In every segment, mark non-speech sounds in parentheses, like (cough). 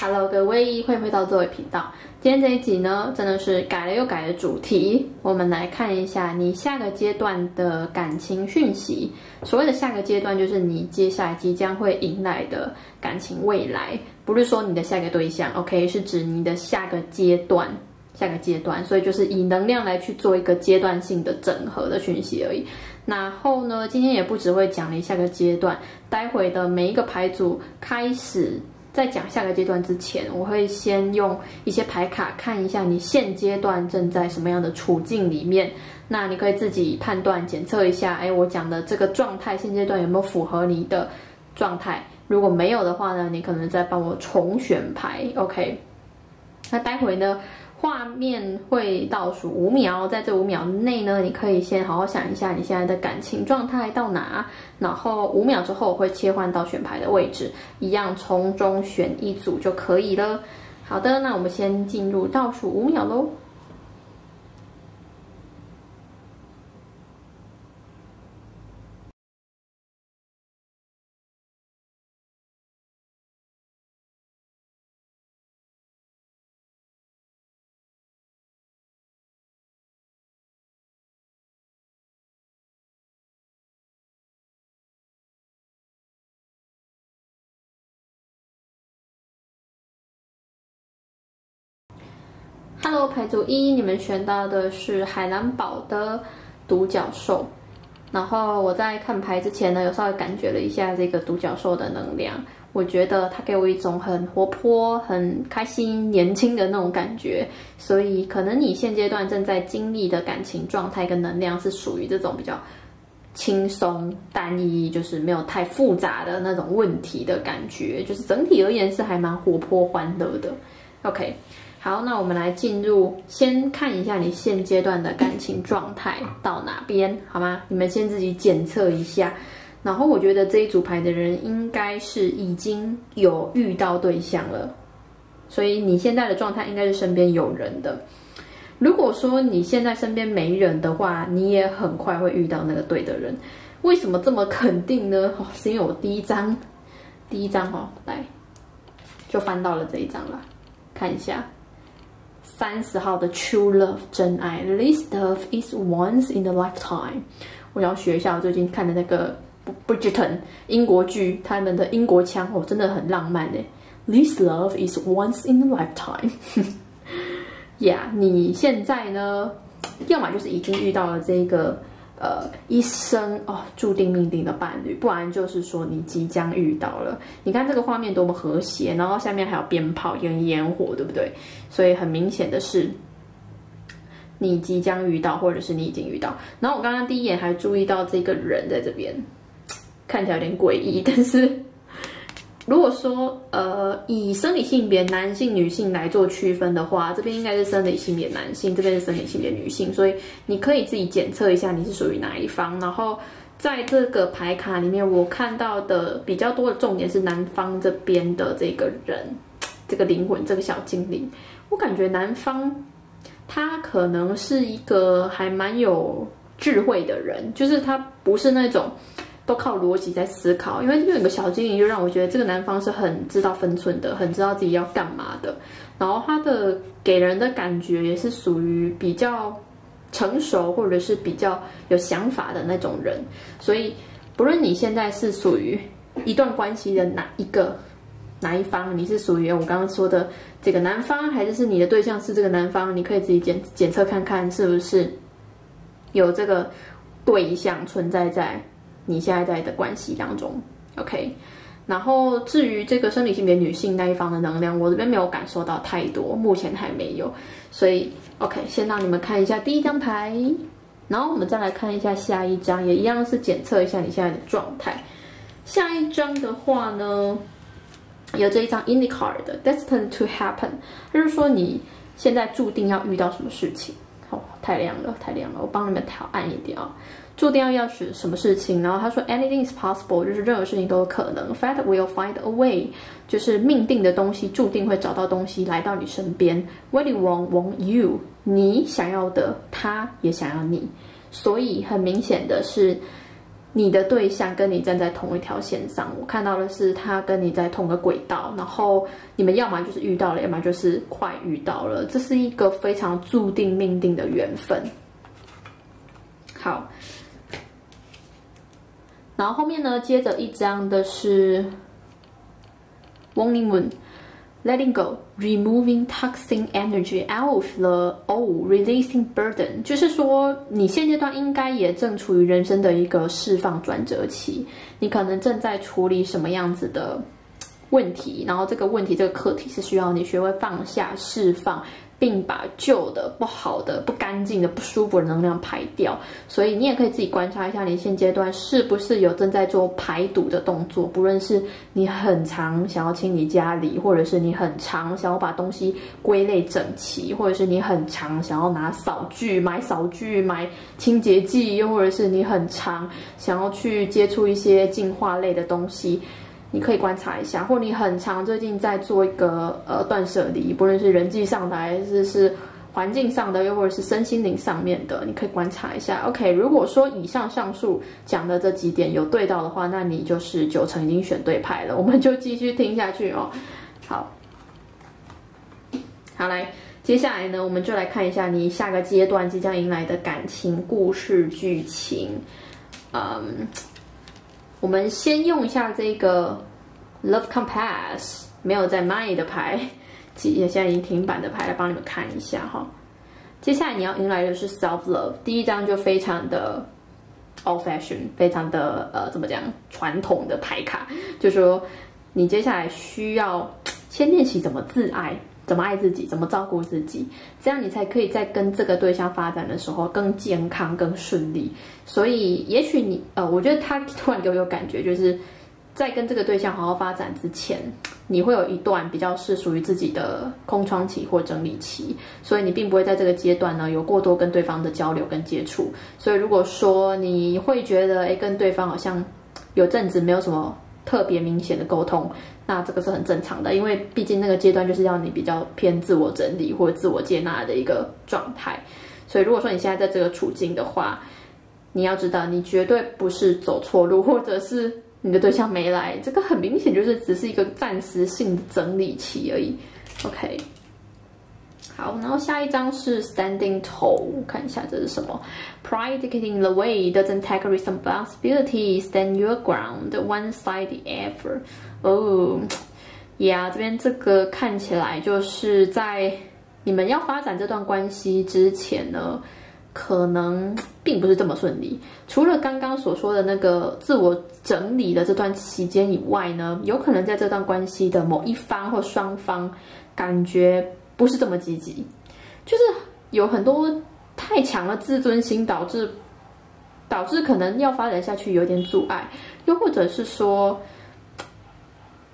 Hello，各位，欢迎回到作为频道。今天这一集呢，真的是改了又改的主题。我们来看一下你下个阶段的感情讯息。所谓的下个阶段，就是你接下来即将会迎来的感情未来，不是说你的下一个对象，OK，是指你的下个阶段，下个阶段。所以就是以能量来去做一个阶段性的整合的讯息而已。然后呢，今天也不只会讲你下个阶段，待会的每一个牌组开始。在讲下个阶段之前，我会先用一些牌卡看一下你现阶段正在什么样的处境里面。那你可以自己判断检测一下，哎，我讲的这个状态现阶段有没有符合你的状态？如果没有的话呢，你可能再帮我重选牌。OK，那待会呢？画面会倒数五秒，在这五秒内呢，你可以先好好想一下你现在的感情状态到哪，然后五秒之后会切换到选牌的位置，一样从中选一组就可以了。好的，那我们先进入倒数五秒喽。Hello，牌组一，你们选到的是海蓝宝的独角兽。然后我在看牌之前呢，有稍微感觉了一下这个独角兽的能量。我觉得它给我一种很活泼、很开心、年轻的那种感觉。所以可能你现阶段正在经历的感情状态跟能量是属于这种比较轻松、单一，就是没有太复杂的那种问题的感觉。就是整体而言是还蛮活泼、欢乐的。OK。好，那我们来进入，先看一下你现阶段的感情状态到哪边，好吗？你们先自己检测一下。然后我觉得这一组牌的人应该是已经有遇到对象了，所以你现在的状态应该是身边有人的。如果说你现在身边没人的话，你也很快会遇到那个对的人。为什么这么肯定呢？哦，是因为我第一张，第一张哦，来就翻到了这一张了，看一下。三十号的 True Love 真爱，This love is once in a lifetime。我要学一下我最近看的那个 Bridgerton 英国剧，他们的英国腔哦，真的很浪漫呢。This love is once in a lifetime。Yeah，你现在呢，要么就是已经遇到了这个。呃，一生哦，注定命定的伴侣，不然就是说你即将遇到了。你看这个画面多么和谐，然后下面还有鞭炮跟烟火，对不对？所以很明显的是，你即将遇到，或者是你已经遇到。然后我刚刚第一眼还注意到这个人在这边，看起来有点诡异，但是。如果说呃以生理性别男性女性来做区分的话，这边应该是生理性别男性，这边是生理性别女性，所以你可以自己检测一下你是属于哪一方。然后在这个牌卡里面，我看到的比较多的重点是男方这边的这个人，这个灵魂，这个小精灵。我感觉男方他可能是一个还蛮有智慧的人，就是他不是那种。都靠逻辑在思考，因为这边有个小精灵，就让我觉得这个男方是很知道分寸的，很知道自己要干嘛的。然后他的给人的感觉也是属于比较成熟，或者是比较有想法的那种人。所以，不论你现在是属于一段关系的哪一个哪一方，你是属于我刚刚说的这个男方，还是是你的对象是这个男方，你可以自己检检测看看是不是有这个对象存在在。你现在在的关系当中，OK，然后至于这个生理性别女性那一方的能量，我这边没有感受到太多，目前还没有，所以 OK，先让你们看一下第一张牌，然后我们再来看一下下一张，也一样是检测一下你现在的状态。下一张的话呢，有这一张 In the card destined to happen，就是说你现在注定要遇到什么事情。哦，太亮了，太亮了，我帮你们调暗一点啊。注定要要是什么事情，然后他说 anything is possible，就是任何事情都有可能。Fat will find a way，就是命定的东西，注定会找到东西来到你身边。What you want, want you，你想要的，他也想要你。所以很明显的是，你的对象跟你站在同一条线上，我看到的是他跟你在同个轨道，然后你们要么就是遇到了，要么就是快遇到了，这是一个非常注定命定的缘分。好，然后后面呢，接着一张的是 Warning Moon。Letting go, removing toxic energy out of the old, releasing burden，就是说，你现阶段应该也正处于人生的一个释放转折期。你可能正在处理什么样子的问题，然后这个问题、这个课题是需要你学会放下、释放。并把旧的、不好的、不干净的、不舒服的能量排掉。所以你也可以自己观察一下，你现阶段是不是有正在做排毒的动作。不论是你很长想要清理家里，或者是你很长想要把东西归类整齐，或者是你很长想要拿扫具、买扫具、买清洁剂，又或者是你很长想要去接触一些净化类的东西。你可以观察一下，或你很长最近在做一个呃断舍离，不论是人际上的还是是环境上的，又或者是身心灵上面的，你可以观察一下。OK，如果说以上上述讲的这几点有对到的话，那你就是九成已经选对牌了。我们就继续听下去哦。好，好来，接下来呢，我们就来看一下你下个阶段即将迎来的感情故事剧情。嗯。我们先用一下这个 Love Compass，没有在卖的牌，现在已经停版的牌来帮你们看一下哈。接下来你要迎来的是 Self Love，第一张就非常的 Old Fashion，非常的呃怎么讲传统的牌卡，就说你接下来需要先练习怎么自爱。怎么爱自己，怎么照顾自己，这样你才可以在跟这个对象发展的时候更健康、更顺利。所以，也许你呃，我觉得他突然给我有感觉，就是在跟这个对象好好发展之前，你会有一段比较是属于自己的空窗期或整理期，所以你并不会在这个阶段呢有过多跟对方的交流跟接触。所以，如果说你会觉得哎，跟对方好像有阵子没有什么。(laughs) 特别明显的沟通，那这个是很正常的，因为毕竟那个阶段就是要你比较偏自我整理或者自我接纳的一个状态。所以如果说你现在在这个处境的话，你要知道，你绝对不是走错路，或者是你的对象没来，这个很明显就是只是一个暂时性的整理期而已。OK。好，然后下一张是 standing tall，看一下这是什么？Pride getting the way doesn't take responsibility. Stand your ground, one side ever. 哦，Yeah，这边这个看起来就是在你们要发展这段关系之前呢，可能并不是这么顺利。除了刚刚所说的那个自我整理的这段期间以外呢，有可能在这段关系的某一方或双方感觉。不是这么积极，就是有很多太强的自尊心，导致导致可能要发展下去有点阻碍，又或者是说，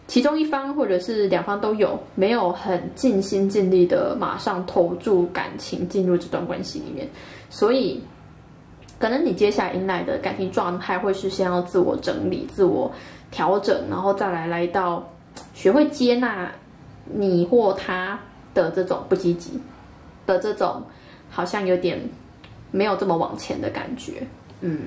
其中一方或者是两方都有没有很尽心尽力的马上投注感情进入这段关系里面，所以可能你接下来迎来的感情状态会是先要自我整理、自我调整，然后再来来到学会接纳你或他。的这种不积极，的这种好像有点没有这么往前的感觉，嗯，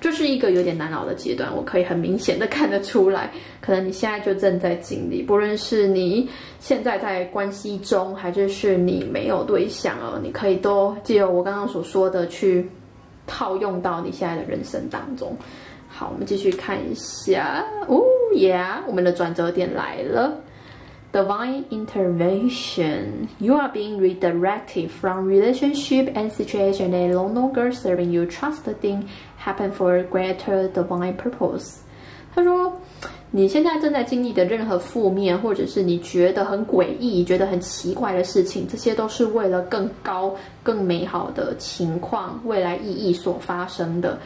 就是一个有点难熬的阶段，我可以很明显的看得出来，可能你现在就正在经历，不论是你现在在关系中，还是是你没有对象哦，你可以都借由我刚刚所说的去套用到你现在的人生当中。好，我们继续看一下，哦，Yeah，我们的转折点来了。Divine intervention. You are being redirected from relationship and situation that no longer serving you. Trust the thing happen for greater divine purpose. 他说，你现在正在经历的任何负面，或者是你觉得很诡异、觉得很奇怪的事情，这些都是为了更高、更美好的情况、未来意义所发生的。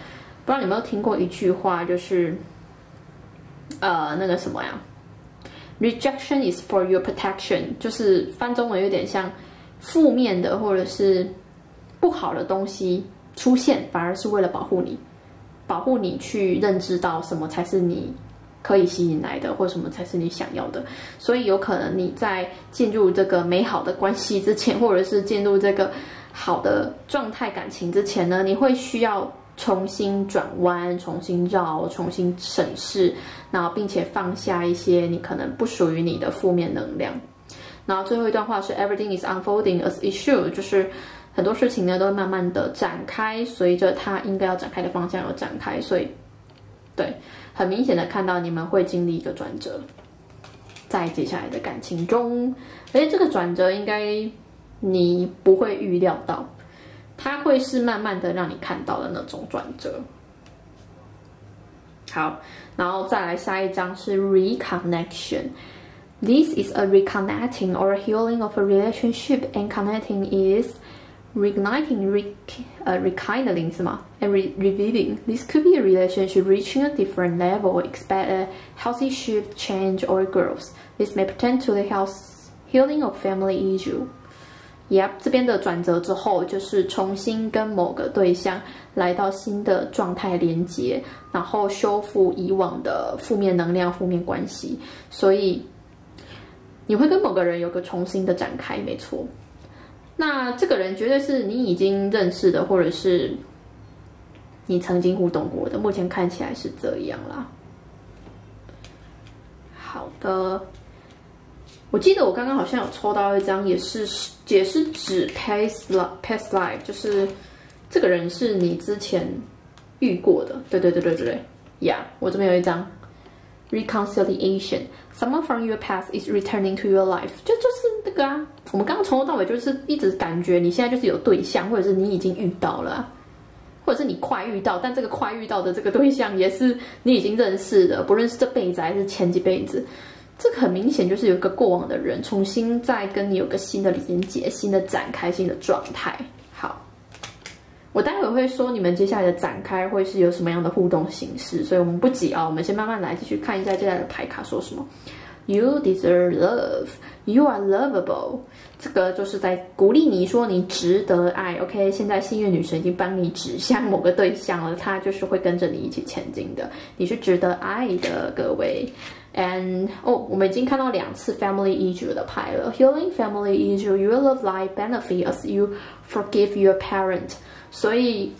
不知道你有没有听过一句话，就是，呃，那个什么呀？Rejection is for your protection，就是翻中文有点像负面的或者是不好的东西出现，反而是为了保护你，保护你去认知到什么才是你可以吸引来的，或什么才是你想要的。所以有可能你在进入这个美好的关系之前，或者是进入这个好的状态感情之前呢，你会需要重新转弯、重新绕、重新审视，然后并且放下一些你可能不属于你的负面能量。然后最后一段话是 Everything is unfolding as it should，就是很多事情呢都会慢慢的展开，随着它应该要展开的方向而展开。所以，对，很明显的看到你们会经历一个转折，在接下来的感情中，而且这个转折应该你不会预料到。它会是慢慢的让你看到的那种转折。好，然后再来下一张是 reconnection。This is a reconnecting or healing of a relationship, and connecting is reigniting, re, uh, rekindling 是吗？and re reviving. This could be a relationship reaching a different level, expect a healthy shift, change, or growth. This may pertain to the health healing of family issue. Yep，这边的转折之后，就是重新跟某个对象来到新的状态连接，然后修复以往的负面能量、负面关系。所以你会跟某个人有个重新的展开，没错。那这个人绝对是你已经认识的，或者是你曾经互动过的。目前看起来是这样啦。好的。我记得我刚刚好像有抽到一张，也是也是指 past life past life，就是这个人是你之前遇过的。对对对对对对，Yeah，我这边有一张。Reconciliation，someone from your past is returning to your life，就就是那个啊，我们刚刚从头到尾就是一直感觉你现在就是有对象，或者是你已经遇到了，或者是你快遇到，但这个快遇到的这个对象也是你已经认识的，不论是这辈子还是前几辈子。这个很明显就是有一个过往的人重新再跟你有个新的连接、新的展开、新的状态。好，我待会会说你们接下来的展开会是有什么样的互动形式，所以我们不急啊，我们先慢慢来，继续看一下接下来的牌卡说什么。You deserve love, you are lovable。这个就是在鼓励你说你值得爱。OK，现在幸运女神已经帮你指向某个对象了，她就是会跟着你一起前进的。你是值得爱的，各位。And 哦，我们已经看到两次 family issue 的牌了。Healing family issue, your love life benefit as you forgive your parent。所以，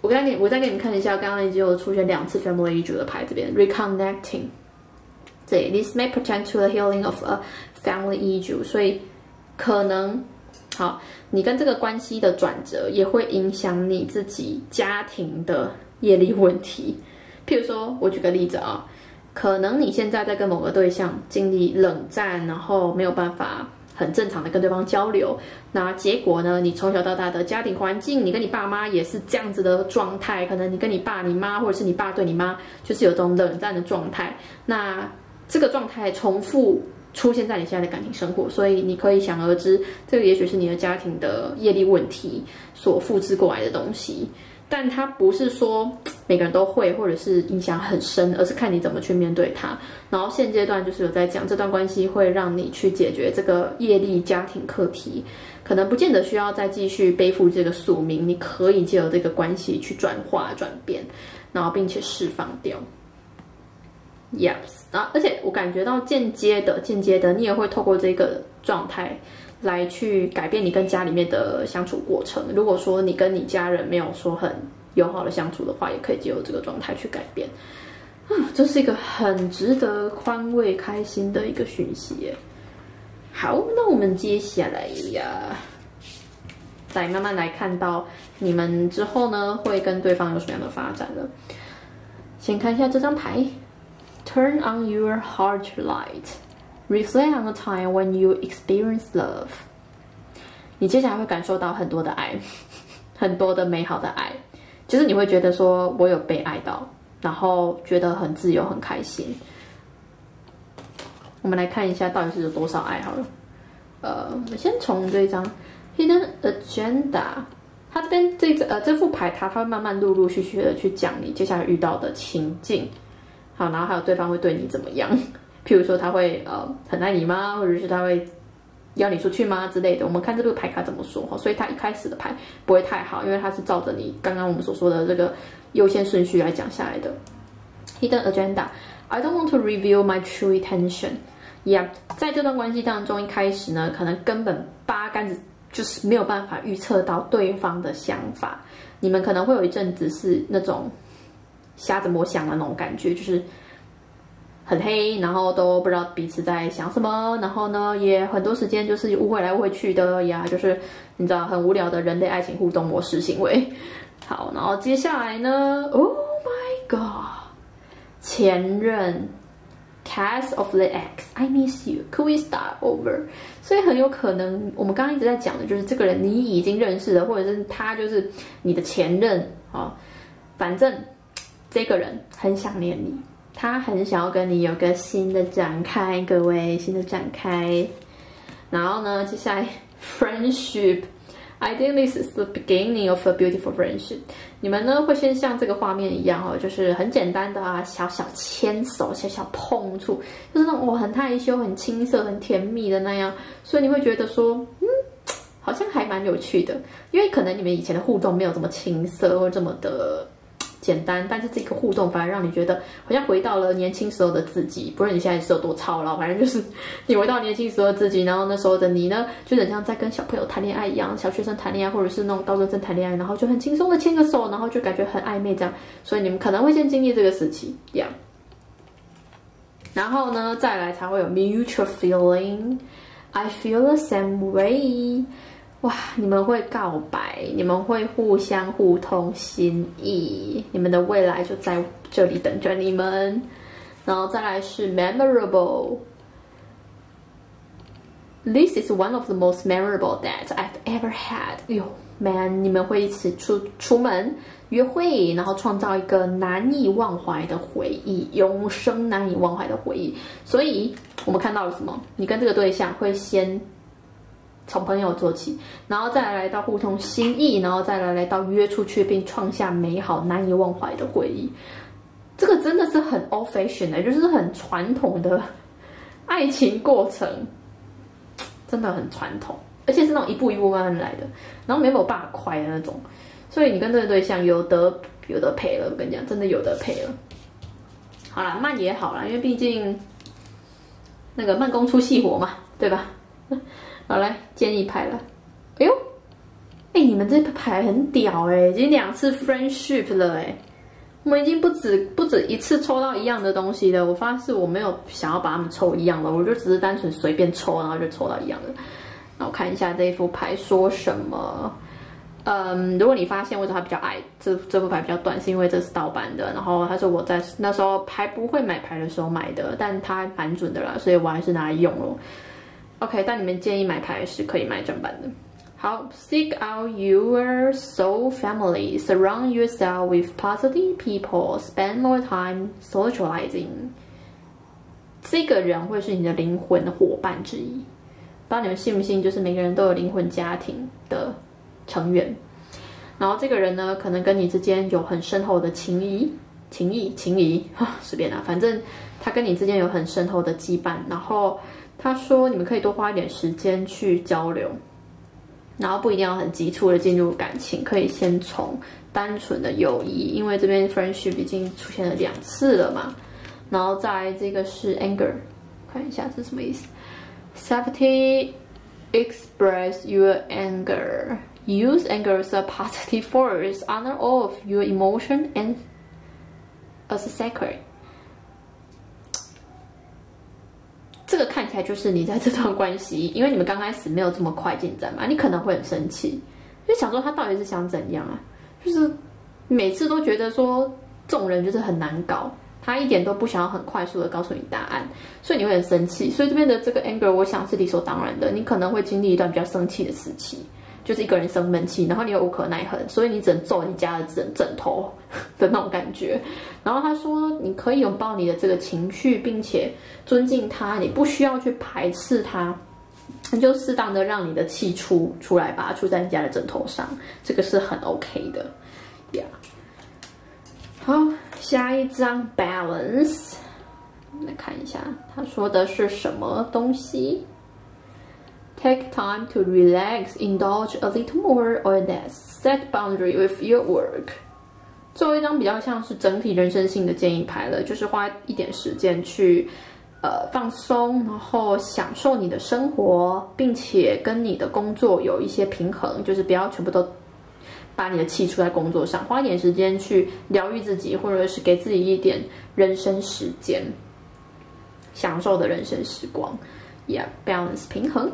我再给我再给你们看一下，刚刚已经有出现两次 family issue 的牌，这边 reconnecting。对，this may pertain to the healing of a family issue。所以，可能好，你跟这个关系的转折也会影响你自己家庭的业力问题。譬如说，我举个例子啊。可能你现在在跟某个对象经历冷战，然后没有办法很正常的跟对方交流。那结果呢？你从小到大的家庭环境，你跟你爸妈也是这样子的状态。可能你跟你爸、你妈，或者是你爸对你妈，就是有这种冷战的状态。那这个状态重复出现在你现在的感情生活，所以你可以想而知，这个也许是你的家庭的业力问题所复制过来的东西。但它不是说每个人都会，或者是影响很深，而是看你怎么去面对它。然后现阶段就是有在讲，这段关系会让你去解决这个业力家庭课题，可能不见得需要再继续背负这个宿命，你可以借由这个关系去转化转变，然后并且释放掉。Yes，啊而且我感觉到间接的、间接的，你也会透过这个状态。来去改变你跟家里面的相处过程。如果说你跟你家人没有说很友好的相处的话，也可以借由这个状态去改变。啊，这是一个很值得宽慰、开心的一个讯息。好，那我们接下来呀，再慢慢来看到你们之后呢，会跟对方有什么样的发展了。先看一下这张牌，Turn on your heart light。Reflect on the time when you experience love。你接下来会感受到很多的爱，(laughs) 很多的美好的爱，就是你会觉得说我有被爱到，然后觉得很自由、很开心。我们来看一下到底是有多少爱好了。呃，我先从这张 Hidden Agenda，它这边这呃这副牌它它会慢慢陆陆续续的去讲你接下来遇到的情境，好，然后还有对方会对你怎么样。譬如说他会呃很爱你吗？或者是他会邀你出去吗之类的？我们看这个牌卡怎么说哈。所以他一开始的牌不会太好，因为他是照着你刚刚我们所说的这个优先顺序来讲下来的。Hidden agenda. I don't want to reveal my true intention. Yeah，在这段关系当中，一开始呢，可能根本八竿子就是没有办法预测到对方的想法。你们可能会有一阵子是那种瞎子摸象的那种感觉，就是很黑，然后都不知道彼此在想什么，然后呢，也很多时间就是误会来误会去的呀，就是你知道很无聊的人类爱情互动模式行为。好，然后接下来呢？Oh my god，前任。Cast of the X, I miss you. Could we start over? 所以很有可能，我们刚刚一直在讲的就是这个人你已经认识了，或者是他就是你的前任啊。反正这个人很想念你，他很想要跟你有个新的展开，各位新的展开。然后呢，接下来 (laughs) friendship。I think this is the beginning of a beautiful friendship。你们呢会先像这个画面一样哦，就是很简单的啊，小小牵手、小小碰触，就是那种我很害羞、很青涩、很甜蜜的那样，所以你会觉得说，嗯，好像还蛮有趣的，因为可能你们以前的互动没有这么青涩或这么的。简单，但是这个互动反而让你觉得好像回到了年轻时候的自己。不论你现在是有多操劳，反正就是 (laughs) 你回到年轻时候的自己。然后那时候的你呢，就很像在跟小朋友谈恋爱一样，小学生谈恋爱，或者是那种高中生谈恋爱，然后就很轻松的牵个手，然后就感觉很暧昧这样。所以你们可能会先经历这个时期，这样。然后呢，再来才会有 mutual feeling。I feel the same way。哇！你们会告白，你们会互相互通心意，你们的未来就在这里等着你们。然后再来是 memorable。This is one of the most memorable that I've ever had。哟，man，你们会一起出出门约会，然后创造一个难以忘怀的回忆，永生难以忘怀的回忆。所以我们看到了什么？你跟这个对象会先。从朋友做起，然后再来到互通心意，然后再来来到约出去，并创下美好难以忘怀的回忆。这个真的是很 old fashion 的，就是很传统的爱情过程，真的很传统，而且是那种一步一步慢慢来的，然后没有办法快的那种。所以你跟这个对象有得有得赔了，我跟你讲，真的有得赔了。好啦，慢也好啦，因为毕竟那个慢工出细活嘛，对吧？好来，建议牌了。哎呦，哎，你们这牌很屌哎，已经两次 friendship 了哎，我们已经不止不止一次抽到一样的东西了。我发誓我没有想要把他们抽一样的，我就只是单纯随便抽，然后就抽到一样的。那我看一下这一副牌说什么。嗯，如果你发现为什么它比较矮，这这副牌比较短，是因为这是盗版的。然后他说我在那时候还不会买牌的时候买的，但它蛮准的啦，所以我还是拿来用了。OK，但你们建议买牌是可以买正版的。好，Seek out your soul family, surround yourself with positive people, spend more time socializing。这个人会是你的灵魂伙伴之一。不知道你们信不信，就是每个人都有灵魂家庭的成员。然后这个人呢，可能跟你之间有很深厚的情谊、情谊、情谊，哈，(laughs) 随便啦，反正他跟你之间有很深厚的羁绊。然后。他说：“你们可以多花一点时间去交流，然后不一定要很急促的进入感情，可以先从单纯的友谊，因为这边 friendship 已经出现了两次了嘛。然后在这个是 anger，看一下是什么意思？Safety express your anger, use anger as a positive force, honor all of your emotion and as a sacred。”这个看起来就是你在这段关系，因为你们刚开始没有这么快进展嘛，你可能会很生气，就想说他到底是想怎样啊？就是每次都觉得说这种人就是很难搞，他一点都不想要很快速的告诉你答案，所以你会很生气。所以这边的这个 anger，我想是理所当然的，你可能会经历一段比较生气的时期。就是一个人生闷气，然后你又无可奈何，所以你只能揍你家的枕枕头 (laughs) 的那种感觉。然后他说，你可以拥抱你的这个情绪，并且尊敬他，你不需要去排斥他，你就适当的让你的气出出来吧，出在你家的枕头上，这个是很 OK 的呀。好，下一张 balance，来看一下他说的是什么东西。Take time to relax, indulge a little more or less. Set boundary with your work. 最后一张比较像是整体人生性的建议牌了，就是花一点时间去呃放松，然后享受你的生活，并且跟你的工作有一些平衡，就是不要全部都把你的气出在工作上，花一点时间去疗愈自己，或者是给自己一点人生时间，享受的人生时光，Yeah，balance 平衡。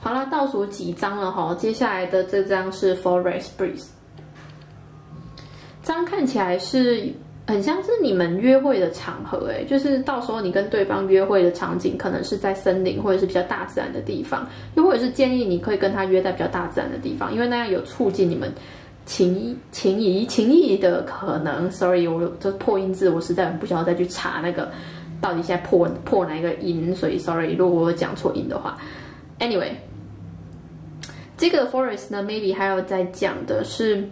好了，倒数几张了哈，接下来的这张是 Forest Breeze，这张看起来是很像是你们约会的场合，哎，就是到时候你跟对方约会的场景可能是在森林或者是比较大自然的地方，又或者是建议你可以跟他约在比较大自然的地方，因为那样有促进你们情情谊情谊的可能。Sorry，我这破音字我实在很不想要再去查那个到底现在破破哪一个音，所以 Sorry，如果我讲错音的话，Anyway。这个 forest 呢，maybe 还有在讲的是，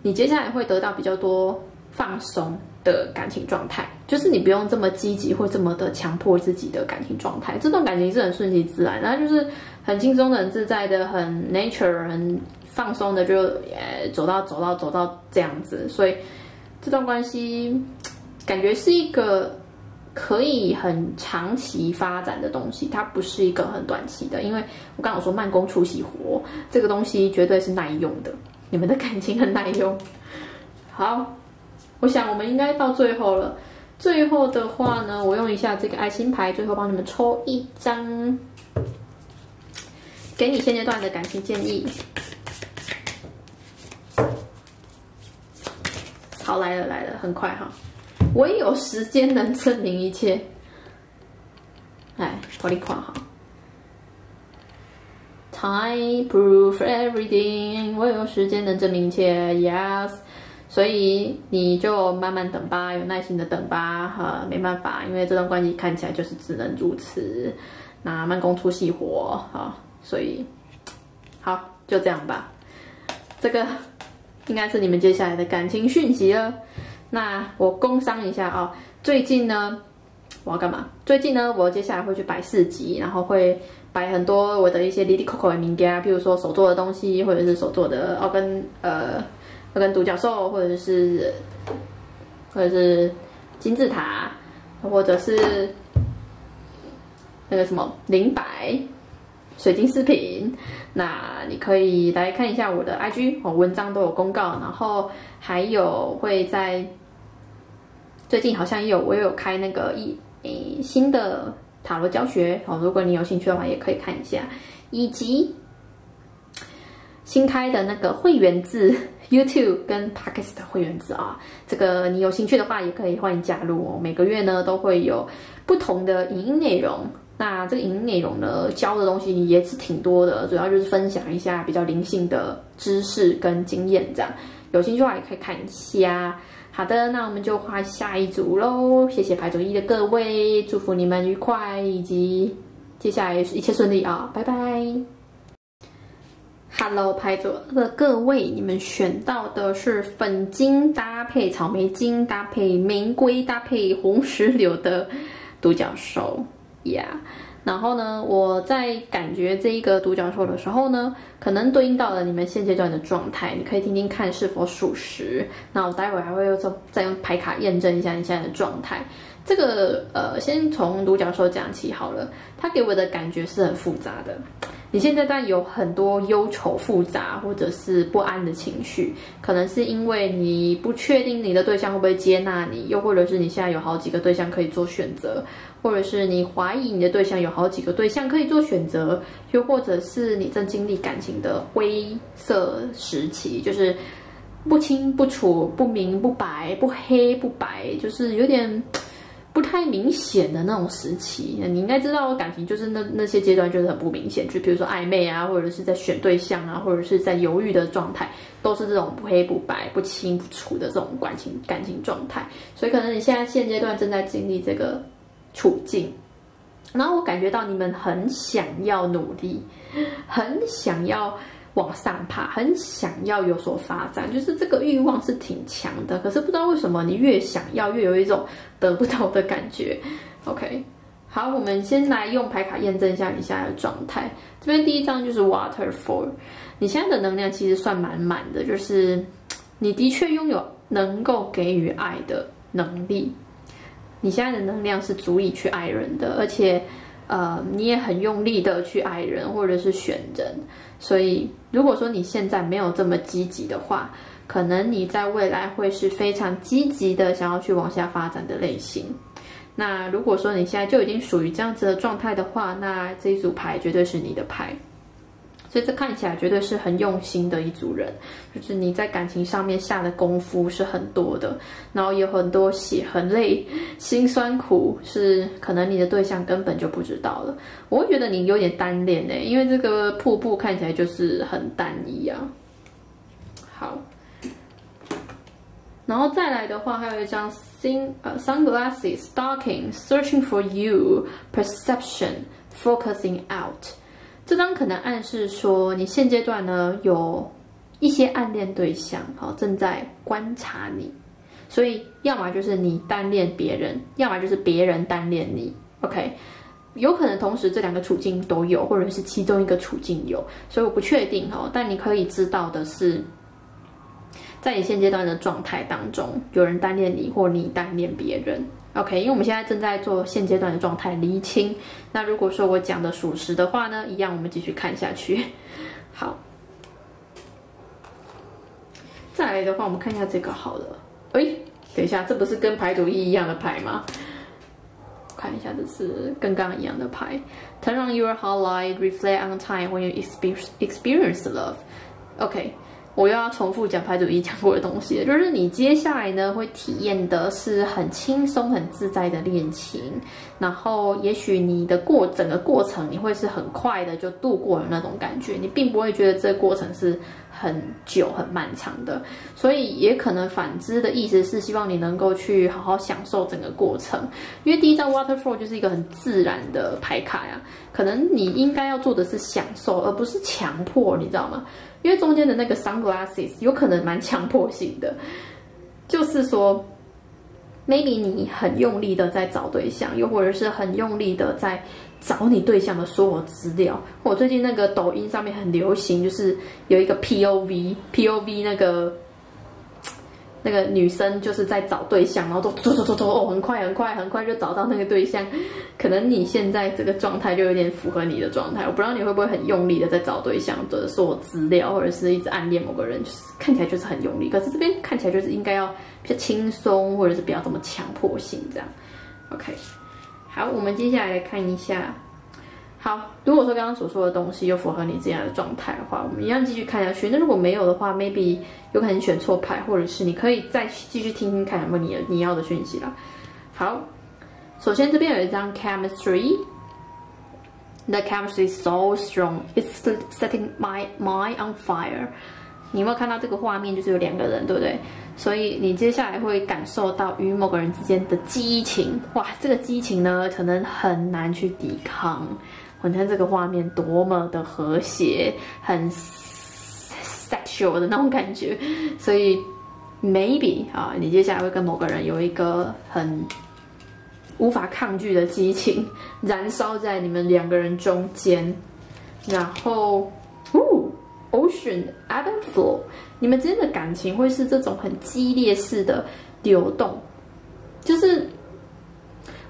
你接下来会得到比较多放松的感情状态，就是你不用这么积极或这么的强迫自己的感情状态，这段感情是很顺其自然，然后就是很轻松的、很自在的、很 nature、很放松的，就呃走到走到走到这样子，所以这段关系感觉是一个。可以很长期发展的东西，它不是一个很短期的，因为我刚刚说慢工出细活，这个东西绝对是耐用的。你们的感情很耐用。好，我想我们应该到最后了。最后的话呢，我用一下这个爱心牌，最后帮你们抽一张，给你现阶段的感情建议。好，来了来了，很快哈。唯有时间能证明一切。哎，我你看哈，Time prove everything。唯有时间能证明一切，Yes。所以你就慢慢等吧，有耐心的等吧。哈，没办法，因为这段关系看起来就是只能如此。那慢工出细活，哈，所以好，就这样吧。这个应该是你们接下来的感情讯息了。那我工商一下啊，最近呢，我要干嘛？最近呢，我接下来会去摆市集，然后会摆很多我的一些 Lily Coco 的名家，譬如说手做的东西，或者是手做的奥根呃奥根独角兽，或者是或者是金字塔，或者是那个什么灵摆。水晶饰品，那你可以来看一下我的 IG 哦，文章都有公告，然后还有会在最近好像也有我也有开那个一诶新的塔罗教学哦，如果你有兴趣的话，也可以看一下，以及新开的那个会员制 YouTube 跟 Podcast 的会员制啊，这个你有兴趣的话，也可以欢迎加入哦，每个月呢都会有不同的影音内容。那这个影音内容呢，教的东西也是挺多的，主要就是分享一下比较灵性的知识跟经验，这样有兴趣的话也可以看一下。好的，那我们就画下一组喽。谢谢牌组一的各位，祝福你们愉快，以及接下来一切顺利啊！拜拜。Hello，牌组的各位，你们选到的是粉金搭配草莓金搭配玫瑰搭配红石榴的独角兽。Yeah，然后呢，我在感觉这一个独角兽的时候呢，可能对应到了你们现阶段的状态，你可以听听看是否属实。那我待会还会又再用牌卡验证一下你现在的状态。这个呃，先从独角兽讲起好了，它给我的感觉是很复杂的。你现在但有很多忧愁、复杂或者是不安的情绪，可能是因为你不确定你的对象会不会接纳你，又或者是你现在有好几个对象可以做选择。或者是你怀疑你的对象有好几个对象可以做选择，又或者是你正经历感情的灰色时期，就是不清不楚、不明不白、不黑不白，就是有点不太明显的那种时期。你应该知道，感情就是那那些阶段就是很不明显，就比如说暧昧啊，或者是在选对象啊，或者是在犹豫的状态，都是这种不黑不白、不清不楚的这种感情感情状态。所以可能你现在现阶段正在经历这个。处境，然后我感觉到你们很想要努力，很想要往上爬，很想要有所发展，就是这个欲望是挺强的。可是不知道为什么，你越想要，越有一种得不到的感觉。OK，好，我们先来用牌卡验证一下你现在的状态。这边第一张就是 Waterfall，你现在的能量其实算满满的，就是你的确拥有能够给予爱的能力。你现在的能量是足以去爱人的，而且呃你也很用力的去爱人或者是选人，所以如果说你现在没有这么积极的话，可能你在未来会是非常积极的想要去往下发展的类型。那如果说你现在就已经属于这样子的状态的话，那这一组牌绝对是你的牌。所以这看起来绝对是很用心的一组人，就是你在感情上面下的功夫是很多的，然后有很多血、很累、心酸苦，是可能你的对象根本就不知道了。我会觉得你有点单恋呢，因为这个瀑布看起来就是很单一啊。好，然后再来的话，还有一张 sun 呃 sunglasses stalking searching for you perception focusing out。这张可能暗示说，你现阶段呢有一些暗恋对象，好正在观察你，所以要么就是你单恋别人，要么就是别人单恋你。OK，有可能同时这两个处境都有，或者是其中一个处境有，所以我不确定哦。但你可以知道的是，在你现阶段的状态当中，有人单恋你，或你单恋别人。OK，因为我们现在正在做现阶段的状态厘清。那如果说我讲的属实的话呢，一样我们继续看下去。好，再来的话，我们看一下这个好了。哎，等一下，这不是跟牌主一一样的牌吗？看一下，这是跟刚刚一样的牌。Turn on your heart light, reflect on time when you experience experience love. OK。我又要重复讲牌主一讲过的东西，就是你接下来呢会体验的是很轻松、很自在的恋情，然后也许你的过整个过程你会是很快的就度过了那种感觉，你并不会觉得这个过程是很久、很漫长的，所以也可能反之的意思是希望你能够去好好享受整个过程，因为第一张 Waterfall 就是一个很自然的牌卡呀，可能你应该要做的是享受，而不是强迫，你知道吗？因为中间的那个 sunglasses 有可能蛮强迫性的，就是说，maybe 你很用力的在找对象，又或者是很用力的在找你对象的所有资料。我最近那个抖音上面很流行，就是有一个 POV，POV 那个。那个女生就是在找对象，然后走走走走走，哦，很快很快很快就找到那个对象。可能你现在这个状态就有点符合你的状态，我不知道你会不会很用力的在找对象，或者说资料，或者是一直暗恋某个人，就是看起来就是很用力。可是这边看起来就是应该要比较轻松，或者是不要这么强迫性这样。OK，好，我们接下来来看一下。好，如果说刚刚所说的东西又符合你这样的状态的话，我们一样继续看下去。那如果没有的话，maybe 有可能选错牌，或者是你可以再继续听听看有没有你你要的讯息啦。好，首先这边有一张 chemistry，the chemistry is so strong，it's setting my mind on fire。你有没有看到这个画面？就是有两个人，对不对？所以你接下来会感受到与某个人之间的激情。哇，这个激情呢，可能很难去抵抗。你看这个画面多么的和谐，很 sexual 的那种感觉，所以 maybe 啊，你接下来会跟某个人有一个很无法抗拒的激情燃烧在你们两个人中间，然后，哦，ocean ebb and flow，你们之间的感情会是这种很激烈式的流动，就是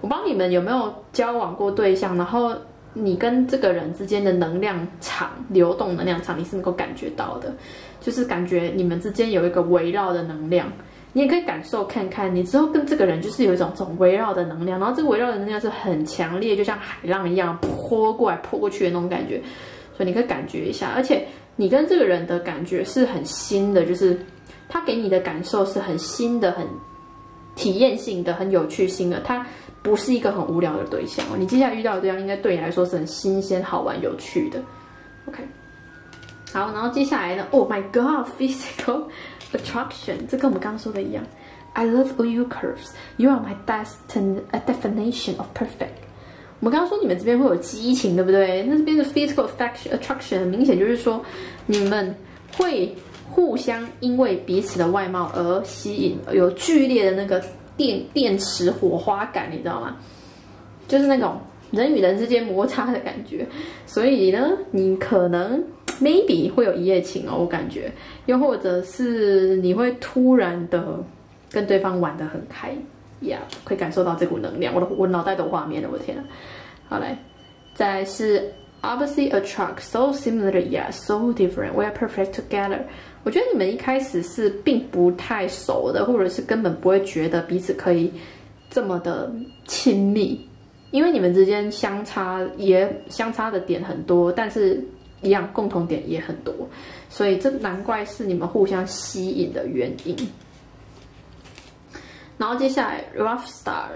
我帮你们有没有交往过对象，然后。你跟这个人之间的能量场流动能量场，你是能够感觉到的，就是感觉你们之间有一个围绕的能量，你也可以感受看看，你之后跟这个人就是有一种这种围绕的能量，然后这个围绕的能量是很强烈，就像海浪一样泼过来泼过去的那种感觉，所以你可以感觉一下，而且你跟这个人的感觉是很新的，就是他给你的感受是很新的、很体验性的、很有趣性的，他。不是一个很无聊的对象哦，你接下来遇到的对象应该对你来说是很新鲜、好玩、有趣的。OK，好，然后接下来呢？Oh my God，physical attraction，这跟我们刚刚说的一样。I love all you curves. You are my destined a definition of perfect. 我们刚刚说你们这边会有激情，对不对？那这边的 physical affection attraction 很明显就是说你们会互相因为彼此的外貌而吸引，有剧烈的那个。电电池火花感，你知道吗？就是那种人与人之间摩擦的感觉。所以呢，你可能 maybe 会有一夜情哦，我感觉，又或者是你会突然的跟对方玩的很开。，Yeah，可以感受到这股能量。我的我脑袋都画面了，我天啊！好来，再是 obviously attract so similar, yeah, so different. We are perfect together. 我觉得你们一开始是并不太熟的，或者是根本不会觉得彼此可以这么的亲密，因为你们之间相差也相差的点很多，但是一样共同点也很多，所以这难怪是你们互相吸引的原因。然后接下来 rough star。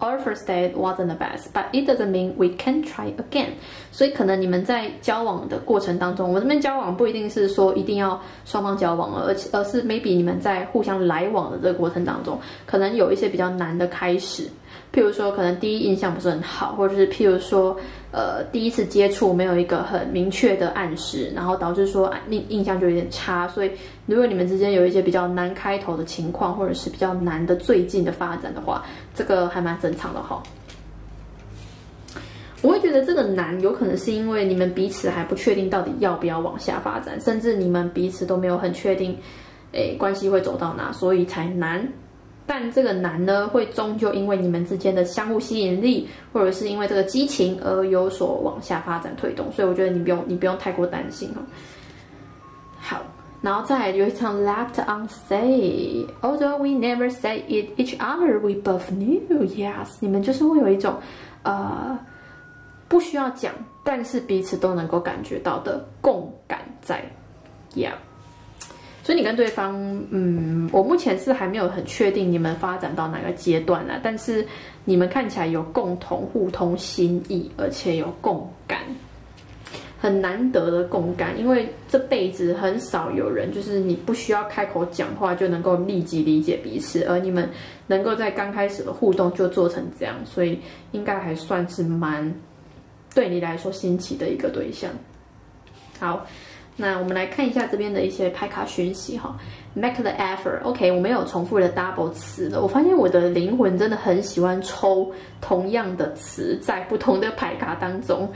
Our first date wasn't the best, but it doesn't mean we can try again. 所以可能你们在交往的过程当中，我这边交往不一定是说一定要双方交往了，而而是 maybe 你们在互相来往的这个过程当中，可能有一些比较难的开始。譬如说，可能第一印象不是很好，或者是譬如说，呃，第一次接触没有一个很明确的暗示，然后导致说印印象就有点差。所以，如果你们之间有一些比较难开头的情况，或者是比较难的最近的发展的话，这个还蛮正常的哈。我会觉得这个难，有可能是因为你们彼此还不确定到底要不要往下发展，甚至你们彼此都没有很确定，诶，关系会走到哪，所以才难。但这个难呢，会终究因为你们之间的相互吸引力，或者是因为这个激情而有所往下发展推动，所以我觉得你不用你不用太过担心哈。好，然后再有一场 left unsaid，although we never said it each other，we both knew，yes，你们就是会有一种呃不需要讲，但是彼此都能够感觉到的共感在，yeah。所以你跟对方，嗯，我目前是还没有很确定你们发展到哪个阶段了，但是你们看起来有共同互通心意，而且有共感，很难得的共感，因为这辈子很少有人，就是你不需要开口讲话就能够立即理解彼此，而你们能够在刚开始的互动就做成这样，所以应该还算是蛮对你来说新奇的一个对象。好。那我们来看一下这边的一些牌卡讯息哈，make the effort，OK，我没有重复的 double 词了。我发现我的灵魂真的很喜欢抽同样的词在不同的牌卡当中。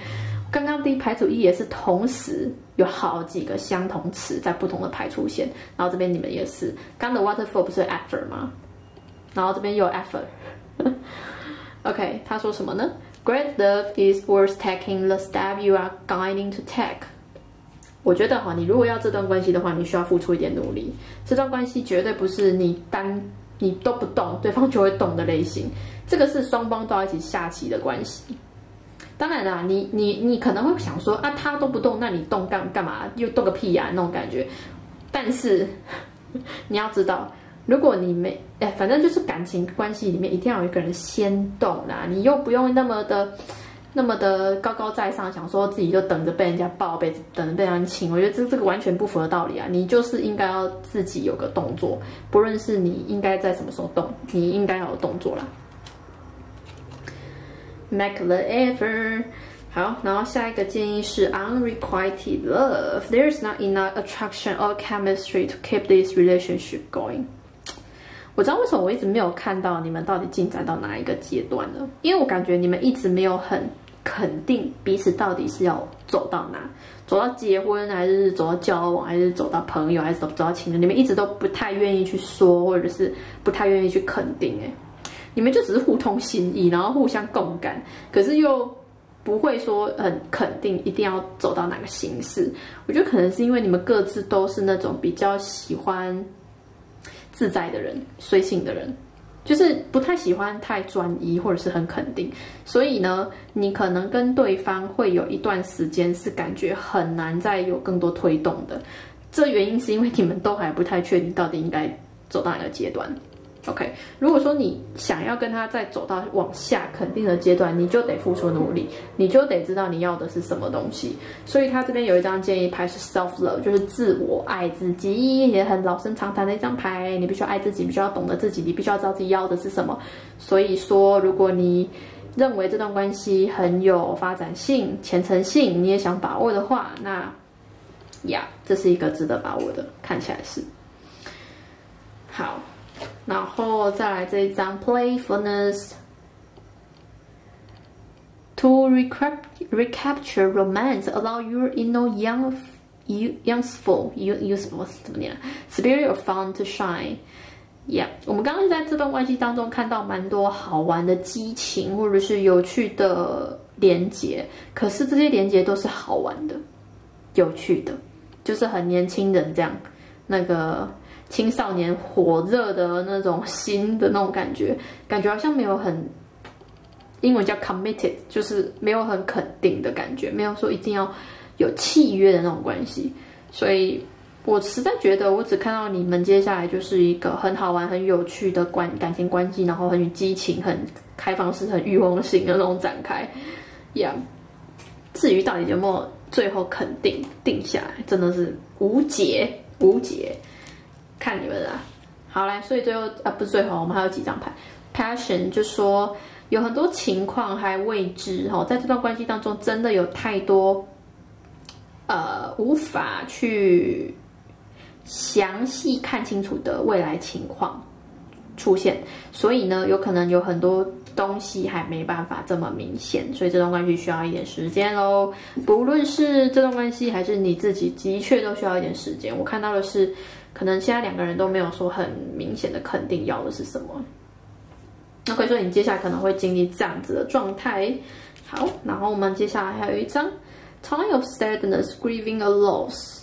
刚刚第一排组一也是同时有好几个相同词在不同的牌出现，然后这边你们也是，刚的 waterfall 不是 effort 吗？然后这边又有 effort，OK，(laughs) 他说什么呢？Great love is worth taking the step you are guiding to take。我觉得哈，你如果要这段关系的话，你需要付出一点努力。这段关系绝对不是你单你都不动，对方就会动的类型。这个是双方都要一起下棋的关系。当然啦，你你你可能会想说啊，他都不动，那你动干干嘛？又动个屁呀那种感觉。但是 (laughs) 你要知道，如果你没哎，反正就是感情关系里面一定要有一个人先动啦，你又不用那么的。那么的高高在上，想说自己就等着被人家抱，被等着被人家亲，我觉得这这个完全不符合道理啊！你就是应该要自己有个动作，不论是你应该在什么时候动，你应该要有动作啦。Make the effort。好，然后下一个建议是 unrequited love。There's not enough attraction or chemistry to keep this relationship going。我知道为什么我一直没有看到你们到底进展到哪一个阶段了，因为我感觉你们一直没有很。肯定彼此到底是要走到哪，走到结婚，还是走到交往，还是走到朋友，还是走到情人？你们一直都不太愿意去说，或者是不太愿意去肯定。哎，你们就只是互通心意，然后互相共感，可是又不会说很肯定一定要走到哪个形式。我觉得可能是因为你们各自都是那种比较喜欢自在的人，随性的人。就是不太喜欢太专一或者是很肯定，所以呢，你可能跟对方会有一段时间是感觉很难再有更多推动的。这原因是因为你们都还不太确定到底应该走到哪个阶段。OK，如果说你想要跟他再走到往下肯定的阶段，你就得付出努力，你就得知道你要的是什么东西。所以他这边有一张建议牌是 self love，就是自我爱自己，也很老生常谈的一张牌。你必须要爱自己，必须要懂得自己，你必须要知道自己要的是什么。所以说，如果你认为这段关系很有发展性、前程性，你也想把握的话，那呀，这是一个值得把握的，看起来是好。然后再来这一张 playfulness。To recapture romance, allow your inner young, youthful, youthful 怎么念？Spirit of fun to shine. Yeah，我们刚刚在这段关系当中看到蛮多好玩的激情或者是有趣的连接，可是这些连接都是好玩的、有趣的，就是很年轻人这样，那个青少年火热的那种心的那种感觉，感觉好像没有很，英文叫 committed，就是没有很肯定的感觉，没有说一定要有契约的那种关系，所以。我实在觉得，我只看到你们接下来就是一个很好玩、很有趣的关感情关系，然后很激情、很开放式、很欲望性的那种展开。呀，至于到底有没有最后肯定定下来，真的是无解无解，看你们啦。好来，所以最后啊，不是最后，我们还有几张牌。Passion 就说有很多情况还未知哈，在这段关系当中，真的有太多呃无法去。详细看清楚的未来情况出现，所以呢，有可能有很多东西还没办法这么明显，所以这段关系需要一点时间喽。不论是这段关系还是你自己，的确都需要一点时间。我看到的是，可能现在两个人都没有说很明显的肯定要的是什么。那可以说你接下来可能会经历这样子的状态。好，然后我们接下来还有一张 Time of Sadness, Grieving a Loss。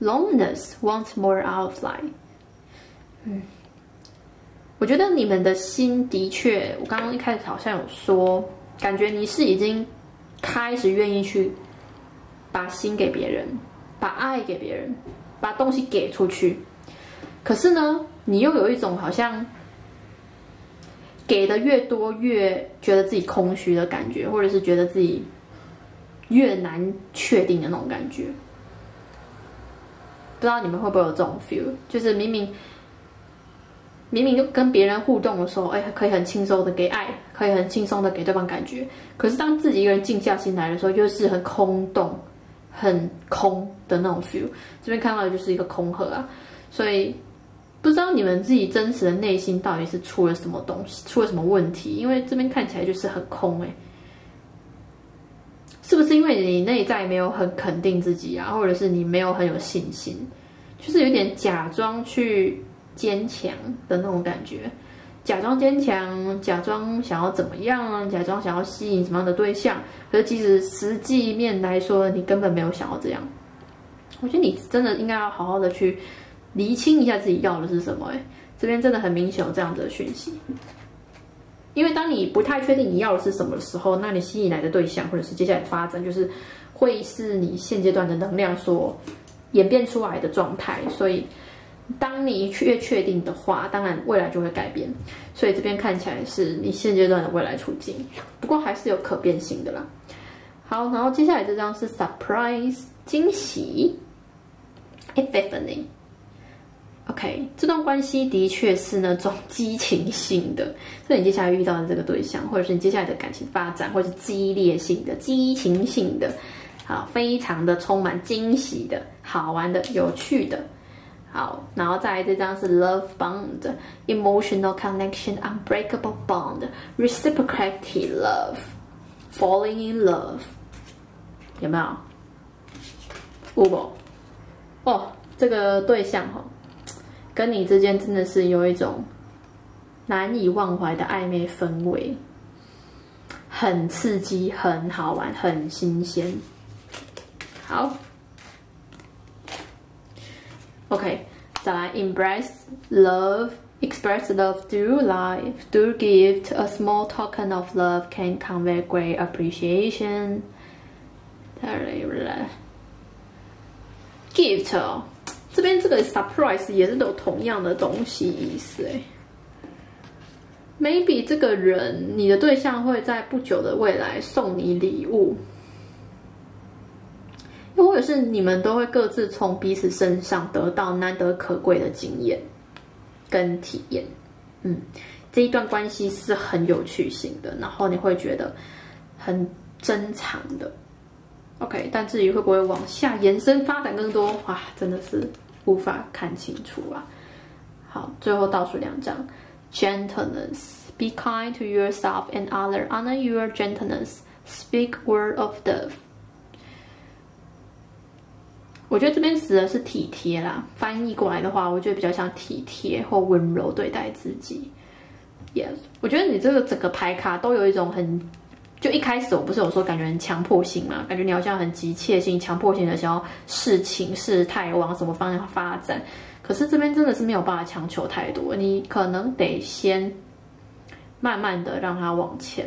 Loneliness wants more outline。嗯，我觉得你们的心的确，我刚刚一开始好像有说，感觉你是已经开始愿意去把心给别人，把爱给别人，把东西给出去。可是呢，你又有一种好像给的越多越觉得自己空虚的感觉，或者是觉得自己越难确定的那种感觉。不知道你们会不会有这种 feel，就是明明明明就跟别人互动的时候，哎，可以很轻松的给爱，可以很轻松的给对方感觉，可是当自己一个人静下心来的时候，就是很空洞、很空的那种 feel。这边看到的就是一个空盒啊，所以不知道你们自己真实的内心到底是出了什么东西，出了什么问题？因为这边看起来就是很空哎。是不是因为你内在没有很肯定自己啊，或者是你没有很有信心，就是有点假装去坚强的那种感觉，假装坚强，假装想要怎么样，假装想要吸引什么样的对象，可是其实实际面来说，你根本没有想要这样。我觉得你真的应该要好好的去厘清一下自己要的是什么。哎，这边真的很明显有这样的讯息。因为当你不太确定你要的是什么的时候，那你吸引来的对象或者是接下来的发展，就是会是你现阶段的能量所演变出来的状态。所以，当你越确定的话，当然未来就会改变。所以这边看起来是你现阶段的未来处境，不过还是有可变性的啦。好，然后接下来这张是 surprise 惊喜，epiphany。OK，这段关系的确是那种激情性的，所以你接下来遇到的这个对象，或者是你接下来的感情发展，或者是激烈性的、激情性的，好，非常的充满惊喜的、好玩的、有趣的。好，然后再来这张是 Love Bond, Emotional Connection, Unbreakable bond, reciprocity Love, Falling in Love，有没有？五哦，这个对象哈。跟你之间真的是有一种难以忘怀的暧昧氛围，很刺激，很好玩，很新鲜。好 ，OK，再来，embrace love，express love through life，through gift，a small token of love can convey great appreciation。再来，gift。这边这个 surprise 也是有同样的东西意思哎，maybe 这个人你的对象会在不久的未来送你礼物， 或者是你们都会各自从彼此身上得到难得可贵的经验跟体验，嗯，这一段关系是很有趣性的，然后你会觉得很珍藏的，OK，但至于会不会往下延伸发展更多，哇，真的是。无法看清楚啊！好，最后倒数两张，gentleness。Be kind to yourself and other. Honor your gentleness. Speak word of love. 我觉得这边指的是体贴啦，翻译过来的话，我觉得比较像体贴或温柔对待自己。Yes，我觉得你这个整个牌卡都有一种很，就一开始我不是有说感觉很强迫性嘛，感觉你好像很急切性、强迫性的想要事情事态往什么方向发展。可是这边真的是没有办法强求太多，你可能得先慢慢的让它往前。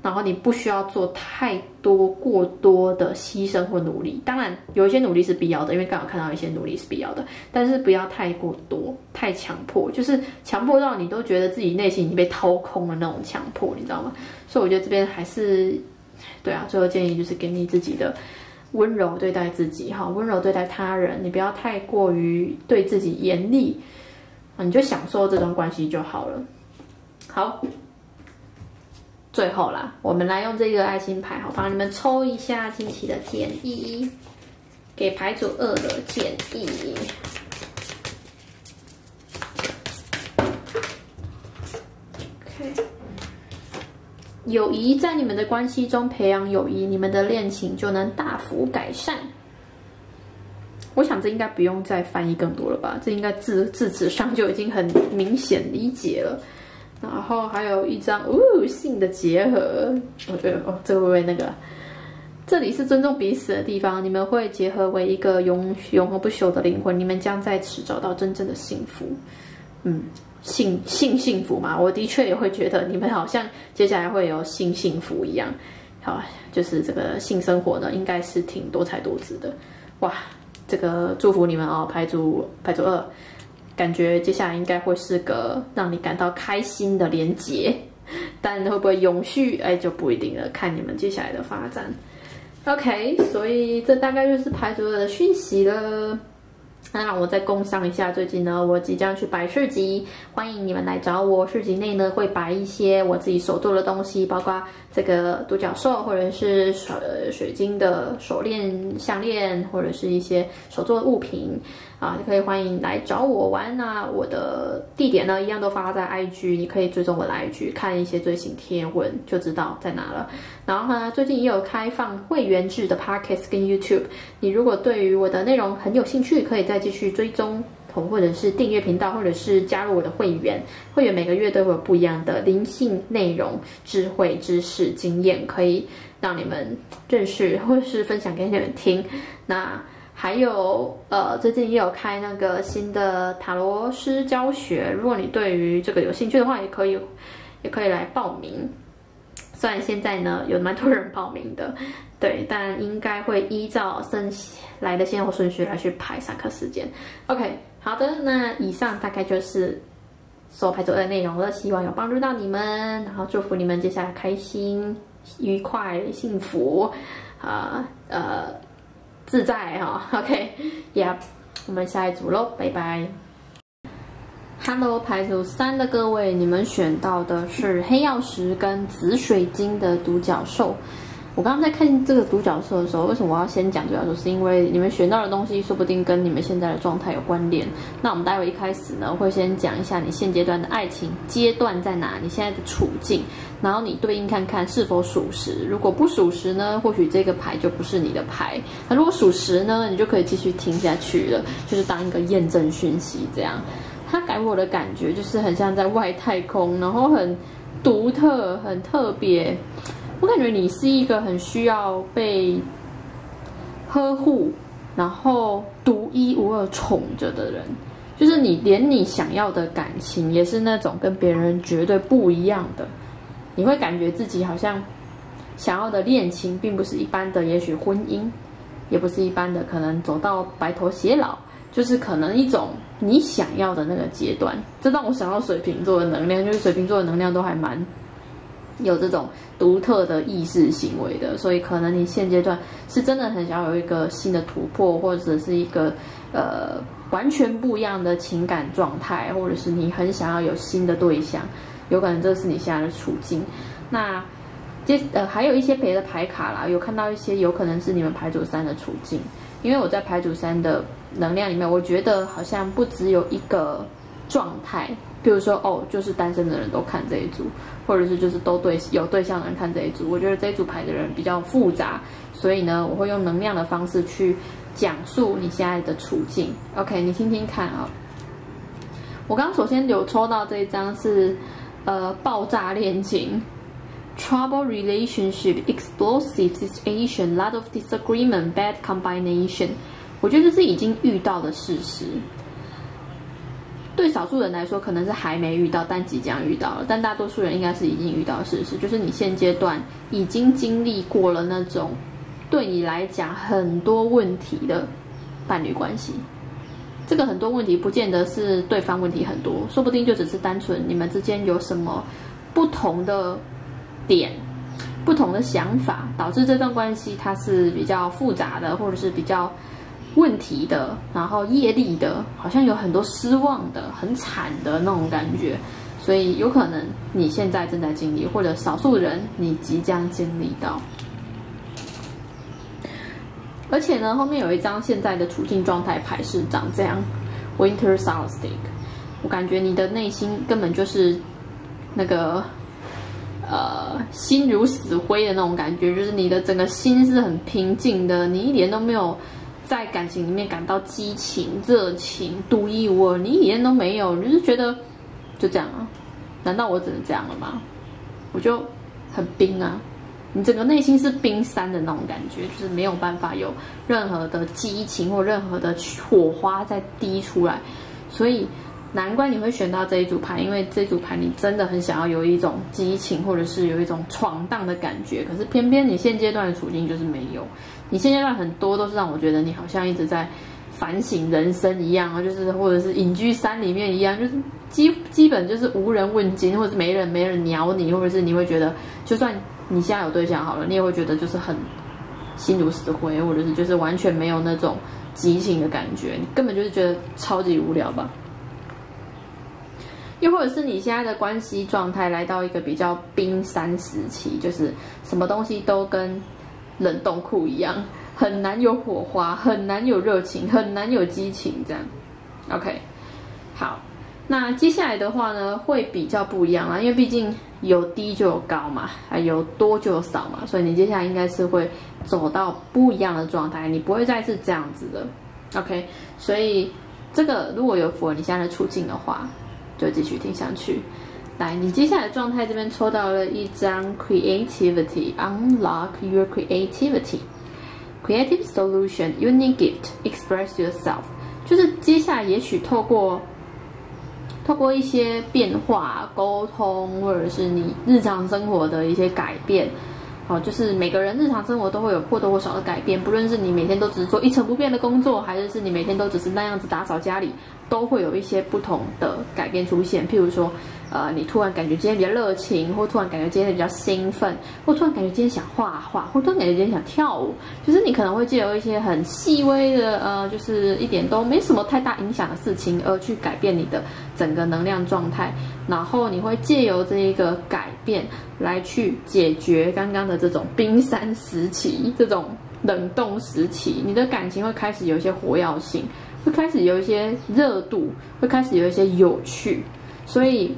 然后你不需要做太多过多的牺牲或努力，当然有一些努力是必要的，因为刚好看到一些努力是必要的，但是不要太过多，太强迫，就是强迫到你都觉得自己内心已经被掏空了那种强迫，你知道吗？所以我觉得这边还是，对啊，最后建议就是给你自己的温柔对待自己，哈，温柔对待他人，你不要太过于对自己严厉，你就享受这段关系就好了。好。最后啦，我们来用这个爱心牌，好，帮你们抽一下惊奇的建议，给牌组二的建议。OK，友谊在你们的关系中培养友谊，你们的恋情就能大幅改善。我想这应该不用再翻译更多了吧？这应该字字词上就已经很明显理解了。然后还有一张哦，性的结合，哦对哦，这会不会那个？这里是尊重彼此的地方，你们会结合为一个永永恒不朽的灵魂，你们将在此找到真正的幸福。嗯，性性幸福嘛，我的确也会觉得你们好像接下来会有性幸福一样。好，就是这个性生活呢，应该是挺多才多姿的。哇，这个祝福你们哦，牌组牌组二。感觉接下来应该会是个让你感到开心的连接，(laughs) 但会不会永续，哎，就不一定了，看你们接下来的发展。OK，所以这大概就是牌组的讯息了。那我再共享一下，最近呢，我即将去摆市集，欢迎你们来找我。市集内呢会摆一些我自己手做的东西，包括这个独角兽，或者是水水晶的手链、项链，或者是一些手做的物品。啊，你可以欢迎来找我玩那我的地点呢，一样都发在 IG，你可以追踪我的 IG，看一些最新贴文就知道在哪了。然后呢，最近也有开放会员制的 Podcast 跟 YouTube，你如果对于我的内容很有兴趣，可以再继续追踪或者是订阅频道，或者是加入我的会员。会员每个月都会有不一样的灵性内容、智慧、知识、经验，可以让你们认识或者是分享给你们听。那。还有，呃，最近也有开那个新的塔罗师教学，如果你对于这个有兴趣的话，也可以，也可以来报名。虽然现在呢有蛮多人报名的，对，但应该会依照先来的先后顺序来去排上课时间。OK，好的，那以上大概就是所排走的内容了，希望有帮助到你们，然后祝福你们接下来开心、愉快、幸福，啊，呃。自在哈，(laughs) OK，Yeah，我们下一组喽，拜拜。Hello，牌组三的各位，你们选到的是黑曜石跟紫水晶的独角兽。我刚刚在看这个独角兽的时候，为什么我要先讲独角兽？是因为你们选到的东西说不定跟你们现在的状态有关联。那我们待会一开始呢，会先讲一下你现阶段的爱情阶段在哪，你现在的处境，然后你对应看看是否属实。如果不属实呢，或许这个牌就不是你的牌。那如果属实呢，你就可以继续听下去了，就是当一个验证讯息这样。它给我的感觉就是很像在外太空，然后很独特、很特别。我感觉你是一个很需要被呵护，然后独一无二宠着的人。就是你连你想要的感情也是那种跟别人绝对不一样的。你会感觉自己好像想要的恋情，并不是一般的，也许婚姻，也不是一般的，可能走到白头偕老，就是可能一种你想要的那个阶段。这让我想到水瓶座的能量，就是水瓶座的能量都还蛮。有这种独特的意识行为的，所以可能你现阶段是真的很想要有一个新的突破，或者是一个呃完全不一样的情感状态，或者是你很想要有新的对象，有可能这是你现在的处境。那接呃还有一些别的牌卡啦，有看到一些有可能是你们牌组三的处境，因为我在牌组三的能量里面，我觉得好像不只有一个状态。比如说，哦，就是单身的人都看这一组，或者是就是都对有对象的人看这一组。我觉得这一组牌的人比较复杂，所以呢，我会用能量的方式去讲述你现在的处境。OK，你听听看啊。我刚刚首先有抽到这一张是呃爆炸恋情，trouble relationship, explosive situation, lot of disagreement, bad combination。我觉得这是已经遇到的事实。对少数人来说，可能是还没遇到，但即将遇到了；但大多数人应该是已经遇到事实，就是你现阶段已经经历过了那种对你来讲很多问题的伴侣关系。这个很多问题不见得是对方问题很多，说不定就只是单纯你们之间有什么不同的点、不同的想法，导致这段关系它是比较复杂的，或者是比较。问题的，然后业力的，好像有很多失望的、很惨的那种感觉，所以有可能你现在正在经历，或者少数人你即将经历到。而且呢，后面有一张现在的处境状态牌是长这样，Winter Solstice。我感觉你的内心根本就是那个呃心如死灰的那种感觉，就是你的整个心是很平静的，你一点都没有。在感情里面感到激情、热情、独一无二，你一点都没有，你就是觉得就这样啊？难道我只能这样了吗？我就很冰啊！你整个内心是冰山的那种感觉，就是没有办法有任何的激情或任何的火花在滴出来，所以难怪你会选到这一组牌，因为这组牌你真的很想要有一种激情，或者是有一种闯荡的感觉，可是偏偏你现阶段的处境就是没有。你现阶段很多都是让我觉得你好像一直在反省人生一样啊，就是或者是隐居山里面一样，就是基基本就是无人问津，或者是没人没人鸟你，或者是你会觉得，就算你现在有对象好了，你也会觉得就是很心如死灰，或者是就是完全没有那种激情的感觉，你根本就是觉得超级无聊吧？又或者是你现在的关系状态来到一个比较冰山时期，就是什么东西都跟。冷冻库一样，很难有火花，很难有热情，很难有激情，这样。OK，好，那接下来的话呢，会比较不一样啦，因为毕竟有低就有高嘛，啊有多就有少嘛，所以你接下来应该是会走到不一样的状态，你不会再是这样子的。OK，所以这个如果有符合你现在的处境的话，就继续听下去。来，你接下来状态这边抽到了一张 Creativity，Unlock your creativity，Creative solution，Unique gift，Express yourself，就是接下来也许透过透过一些变化、沟通，或者是你日常生活的一些改变。哦，就是每个人日常生活都会有或多或少的改变，不论是你每天都只是做一成不变的工作，还是是你每天都只是那样子打扫家里，都会有一些不同的改变出现。譬如说，呃，你突然感觉今天比较热情，或突然感觉今天比较兴奋，或突然感觉今天想画画，或突然感觉今天想跳舞，就是你可能会借由一些很细微的，呃，就是一点都没什么太大影响的事情，而去改变你的整个能量状态。然后你会借由这一个改变来去解决刚刚的这种冰山时期、这种冷冻时期，你的感情会开始有一些活跃性，会开始有一些热度，会开始有一些有趣。所以，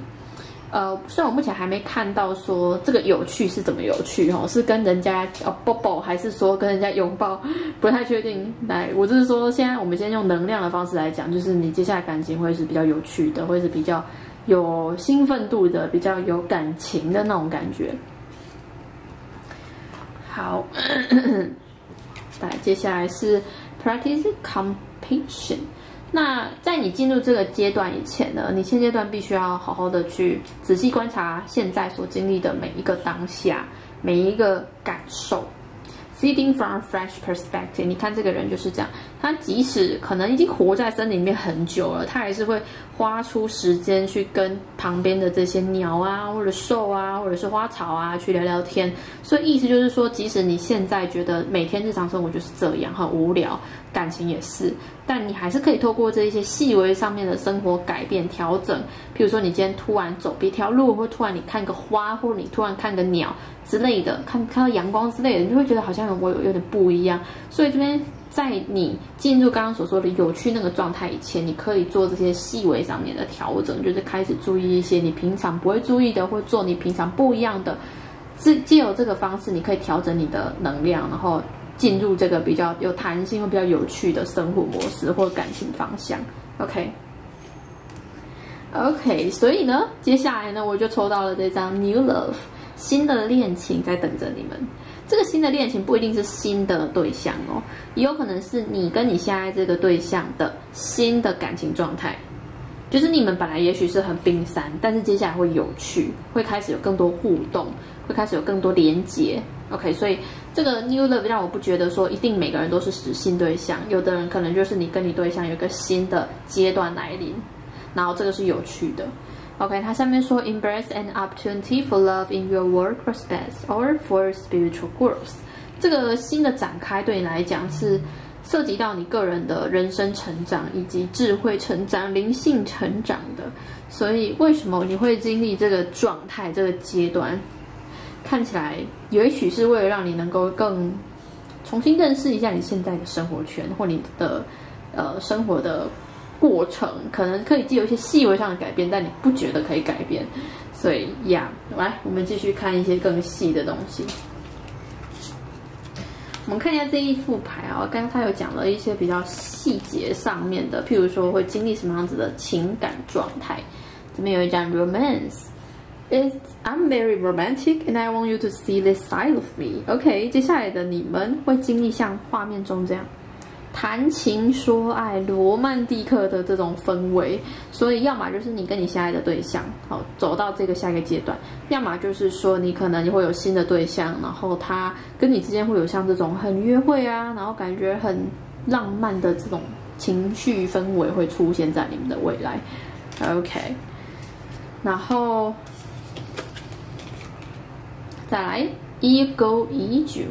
呃，虽然我目前还没看到说这个有趣是怎么有趣哦，是跟人家哦抱抱，还是说跟人家拥抱，不太确定。来，我就是说，现在我们先用能量的方式来讲，就是你接下来感情会是比较有趣的，会是比较。有兴奋度的，比较有感情的那种感觉。好，(clears throat) 来，接下来是 practice compassion。那在你进入这个阶段以前呢，你现阶段必须要好好的去仔细观察现在所经历的每一个当下，每一个感受。Seeing from a fresh perspective，你看这个人就是这样，他即使可能已经活在森林里面很久了，他还是会花出时间去跟旁边的这些鸟啊，或者兽啊，或者是花草啊去聊聊天。所以意思就是说，即使你现在觉得每天日常生活就是这样很无聊，感情也是，但你还是可以透过这一些细微上面的生活改变调整。譬如说，你今天突然走别条路，或突然你看个花，或者你突然看个鸟。之类的，看看到阳光之类的，你就会觉得好像我有有点不一样。所以这边在你进入刚刚所说的有趣那个状态以前，你可以做这些细微上面的调整，就是开始注意一些你平常不会注意的，或做你平常不一样的。是借由这个方式，你可以调整你的能量，然后进入这个比较有弹性或比较有趣的生活模式或感情方向。OK。OK，所以呢，接下来呢，我就抽到了这张 New Love，新的恋情在等着你们。这个新的恋情不一定是新的对象哦，也有可能是你跟你现在这个对象的新的感情状态。就是你们本来也许是很冰山，但是接下来会有趣，会开始有更多互动，会开始有更多连接。OK，所以这个 New Love 让我不觉得说一定每个人都是指新对象，有的人可能就是你跟你对象有一个新的阶段来临。然后这个是有趣的，OK，它下面说 embrace an opportunity for love in your work prospects or for spiritual growth。这个新的展开对你来讲是涉及到你个人的人生成长以及智慧成长、灵性成长的。所以为什么你会经历这个状态、这个阶段？看起来也许是为了让你能够更重新认识一下你现在的生活圈或你的呃生活的。过程可能可以既有一些细微上的改变，但你不觉得可以改变，所以呀，来，我们继续看一些更细的东西。我们看一下这一副牌啊，刚刚他有讲了一些比较细节上面的，譬如说会经历什么样子的情感状态。这边有一张 Romance，It's I'm very romantic and I want you to see this side of me。OK，接下来的你们会经历像画面中这样。谈情说爱、罗曼蒂克的这种氛围，所以要么就是你跟你现在的对象，好走到这个下一个阶段；要么就是说你可能你会有新的对象，然后他跟你之间会有像这种很约会啊，然后感觉很浪漫的这种情绪氛围会出现在你们的未来。OK，然后再来一勾一九。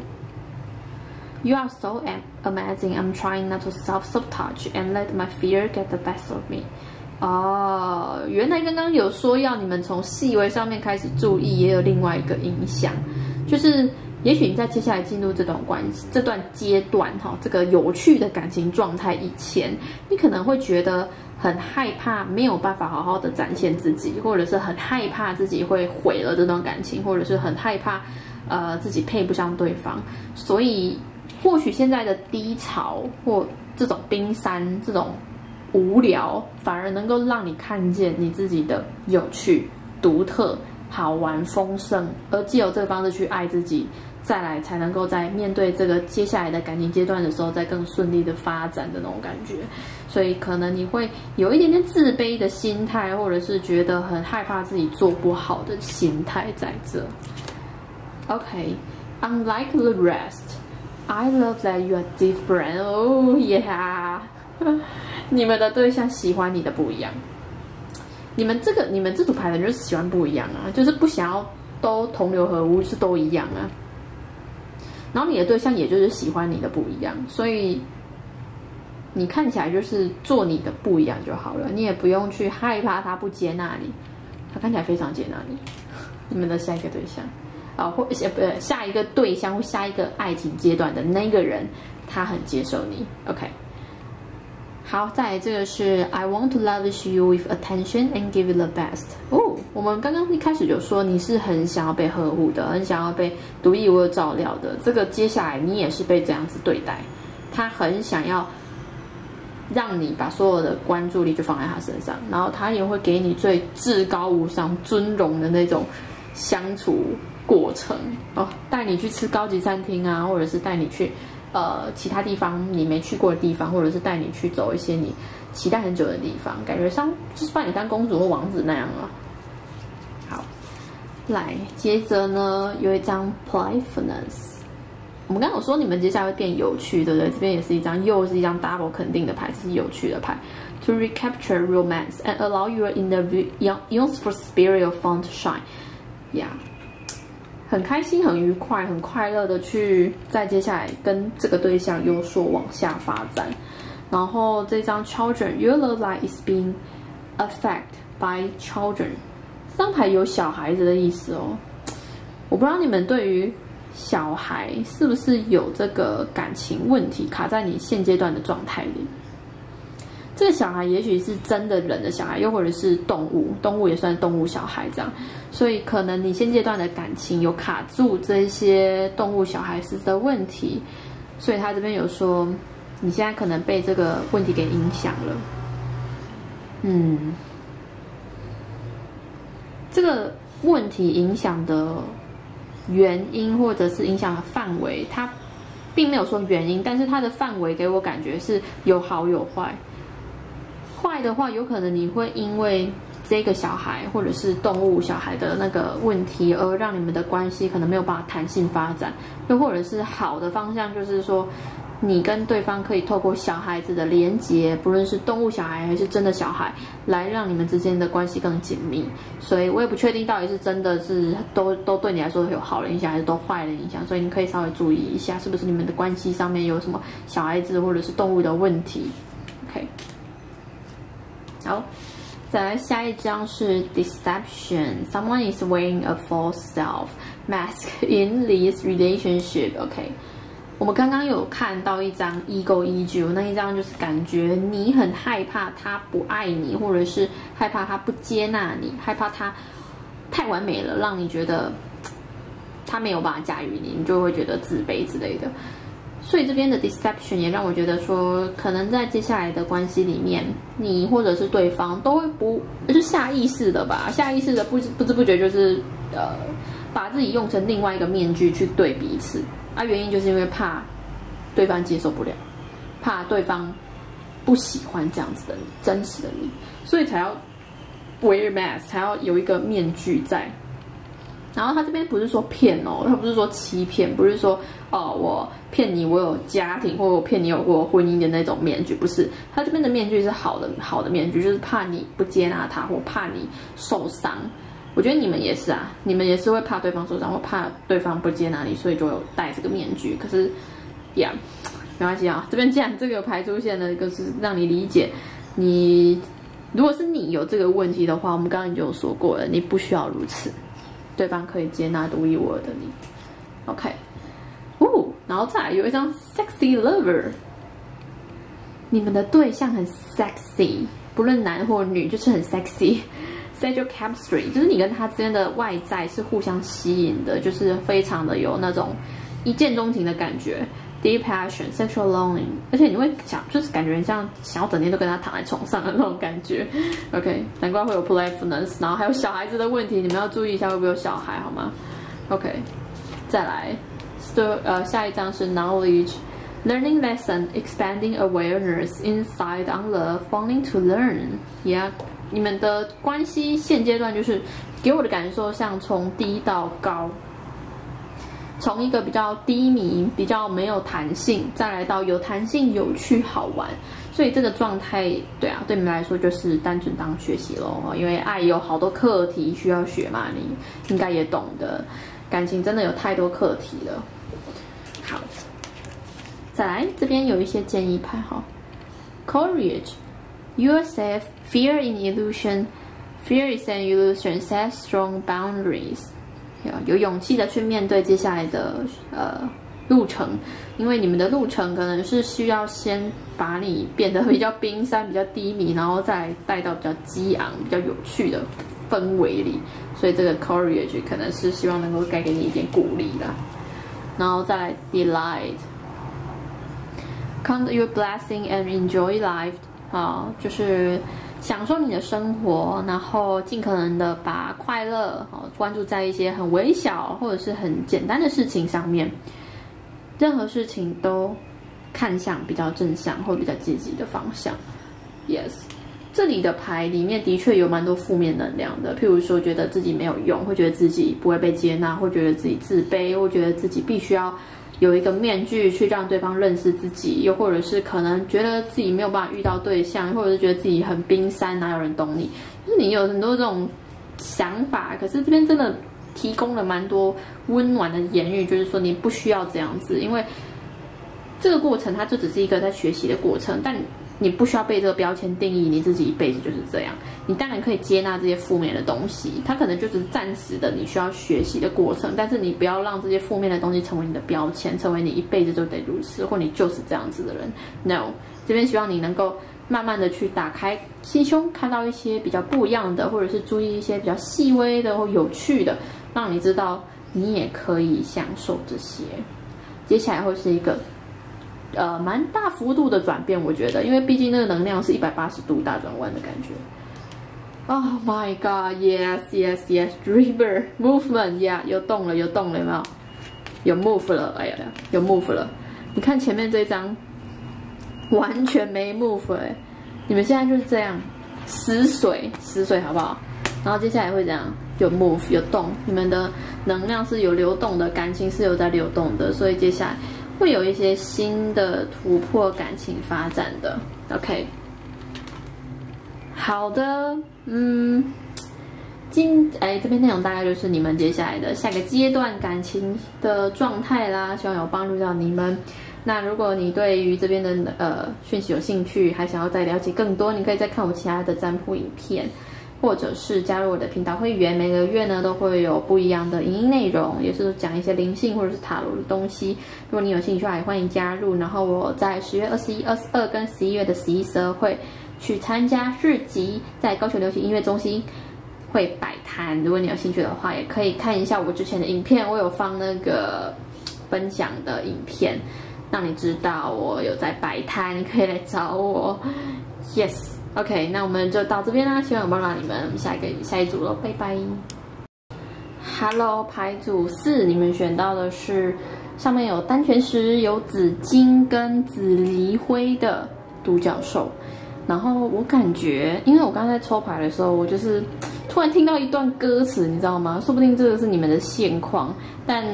You are so apt amazing. I'm trying not to self-sabotage and let my fear get the best of me. 哦，原来刚刚有说要你们从细微上面开始注意，也有另外一个影响，就是也许你在接下来进入这段关系、这段阶段哈，这个有趣的感情状态以前，你可能会觉得很害怕，没有办法好好的展现自己，或者是很害怕自己会毁了这段感情，或者是很害怕呃自己配不上对方，所以。或许现在的低潮或这种冰山、这种无聊，反而能够让你看见你自己的有趣、独特、好玩、丰盛，而既有这个方式去爱自己，再来才能够在面对这个接下来的感情阶段的时候，再更顺利的发展的那种感觉。所以可能你会有一点点自卑的心态，或者是觉得很害怕自己做不好的心态在这。OK，unlike the rest。I love that you are different. Oh yeah！(laughs) 你们的对象喜欢你的不一样。你们这个，你们这组牌的人就是喜欢不一样啊，就是不想要都同流合污，是都一样啊。然后你的对象也就是喜欢你的不一样，所以你看起来就是做你的不一样就好了，你也不用去害怕他不接纳你，他看起来非常接纳你。你们的下一个对象。啊，或下不下一个对象或下一个爱情阶段的那个人，他很接受你。OK，好，再这个是 I want to lavish you with attention and give you the best。哦，我们刚刚一开始就说你是很想要被呵护的，很想要被独一无二照料的。这个接下来你也是被这样子对待，他很想要让你把所有的关注力就放在他身上，然后他也会给你最至高无上尊荣的那种相处。过程哦，带你去吃高级餐厅啊，或者是带你去呃其他地方你没去过的地方，或者是带你去走一些你期待很久的地方，感觉像就是把你当公主或王子那样啊。好，来接着呢有一张 playfulness，我们刚刚有说你们接下来会变有趣，对不对？这边也是一张又是一张 double 肯定的牌，这是有趣的牌。To recapture romance and allow your inner youthful spirit of fun to shine. Yeah. 很开心、很愉快、很快乐的去在接下来跟这个对象有所往下发展。然后这张 Children，Your love life is being affected by children。这张牌有小孩子的意思哦。我不知道你们对于小孩是不是有这个感情问题卡在你现阶段的状态里。这个小孩也许是真的人的小孩，又或者是动物，动物也算动物小孩这样，所以可能你现阶段的感情有卡住这些动物小孩子的问题，所以他这边有说，你现在可能被这个问题给影响了。嗯，这个问题影响的原因或者是影响的范围，它并没有说原因，但是它的范围给我感觉是有好有坏。坏的话，有可能你会因为这个小孩或者是动物小孩的那个问题，而让你们的关系可能没有办法弹性发展；又或者是好的方向，就是说。你跟对方可以透过小孩子的连接，不论是动物小孩还是真的小孩，来让你们之间的关系更紧密。所以我也不确定到底是真的是都 (laughs) 都对你来说有好的影响，还是都坏的影响。所以你可以稍微注意一下，是不是你们的关系上面有什么小孩子或者是动物的问题。OK，好，再来下一张是 Deception。Someone is wearing a false self mask (laughs) in this relationship. OK。我们刚刚有看到一张 ego issue，那一张就是感觉你很害怕他不爱你，或者是害怕他不接纳你，害怕他太完美了，让你觉得他没有办法驾驭你，你就会觉得自卑之类的。所以这边的 deception 也让我觉得说，可能在接下来的关系里面，你或者是对方都会不就下意识的吧，下意识的不不知不觉就是呃，把自己用成另外一个面具去对彼此。啊，原因就是因为怕对方接受不了，怕对方不喜欢这样子的你，真实的你，所以才要 wear mask，才要有一个面具在。然后他这边不是说骗哦，他不是说欺骗，不是说哦我骗你我有家庭，或我骗你有过婚姻的那种面具，不是。他这边的面具是好的，好的面具，就是怕你不接纳他，或怕你受伤。我觉得你们也是啊，你们也是会怕对方受伤，或怕对方不接纳你，所以就有戴这个面具。可是，呀，没关系啊。这边既然这个牌出现了，就是让你理解，你如果是你有这个问题的话，我们刚刚已经有说过了，你不需要如此，对方可以接纳独一无二的你。OK，哦，然后再来有一张 Sexy Lover，你们的对象很 sexy，不论男或女，就是很 sexy。Sexual chemistry 就是你跟他之间的外在是互相吸引的，就是非常的有那种一见钟情的感觉，deep passion, sexual longing，而且你会想，就是感觉像想要整天都跟他躺在床上的那种感觉。(laughs) OK，难怪会有 playfulness，然后还有小孩子的问题，你们要注意一下会不会有小孩，好吗？OK，再来呃下一章是 knowledge, learning lesson, expanding awareness, insight on love, wanting to learn. Yeah. 你们的关系现阶段就是给我的感受像从低到高，从一个比较低迷、比较没有弹性，再来到有弹性、有趣、好玩。所以这个状态，对啊，对你们来说就是单纯当学习喽。因为爱有好多课题需要学嘛，你应该也懂得。感情真的有太多课题了。好，再来这边有一些建议牌哈，Courage。Yourself, fear in illusion, fear is an illusion. Set strong boundaries. 有勇气的去面对接下来的呃路程，因为你们的路程可能是需要先把你变得比较冰山、比较低迷，然后再带到比较激昂、比较有趣的氛围里。所以这个 courage 可能是希望能够带给你一点鼓励的。然后再 delight, count your blessing and enjoy life. 啊，就是享受你的生活，然后尽可能的把快乐哦关注在一些很微小或者是很简单的事情上面，任何事情都看向比较正向或比较积极的方向。Yes，这里的牌里面的确有蛮多负面能量的，譬如说觉得自己没有用，会觉得自己不会被接纳，会觉得自己自卑，会觉得自己必须要。有一个面具去让对方认识自己，又或者是可能觉得自己没有办法遇到对象，或者是觉得自己很冰山，哪有人懂你？就是你有很多这种想法，可是这边真的提供了蛮多温暖的言语，就是说你不需要这样子，因为这个过程它就只是一个在学习的过程，但。你不需要被这个标签定义，你自己一辈子就是这样。你当然可以接纳这些负面的东西，它可能就是暂时的，你需要学习的过程。但是你不要让这些负面的东西成为你的标签，成为你一辈子就得如此，或你就是这样子的人。No，这边希望你能够慢慢的去打开心胸，看到一些比较不一样的，或者是注意一些比较细微的或有趣的，让你知道你也可以享受这些。接下来会是一个呃蛮大幅度的转变，我觉得，因为毕竟那个能量是一百八十度大转弯的感觉。Oh my god, yes, yes, yes, river movement, yeah，有动了，有动了，有没有？有 move 了，哎呀，有 move 了。你看前面这张，完全没 move 哎。你们现在就是这样，死水，死水，好不好？然后接下来会怎样？有 move，有动，你们的能量是有流动的，感情是有在流动的，所以接下来会有一些新的突破感情发展的。OK。好的，嗯，今哎这边内容大概就是你们接下来的下个阶段感情的状态啦，希望有帮助到你们。那如果你对于这边的呃讯息有兴趣，还想要再了解更多，你可以再看我其他的占卜影片，或者是加入我的频道会员，每个月呢都会有不一样的影音内容，也是讲一些灵性或者是塔罗的东西。如果你有兴趣的话，也欢迎加入。然后我在十月二十一、二十二跟十一月的十一、十二会。去参加市集，在高雄流行音乐中心会摆摊。如果你有兴趣的话，也可以看一下我之前的影片，我有放那个分享的影片，让你知道我有在摆摊，你可以来找我。Yes OK，那我们就到这边啦，希望有帮到你们。我们下一个下一组喽，拜拜。Hello，牌组四，你们选到的是上面有丹泉石、有紫金跟紫离灰的独角兽。然后我感觉，因为我刚才抽牌的时候，我就是突然听到一段歌词，你知道吗？说不定这个是你们的现况，但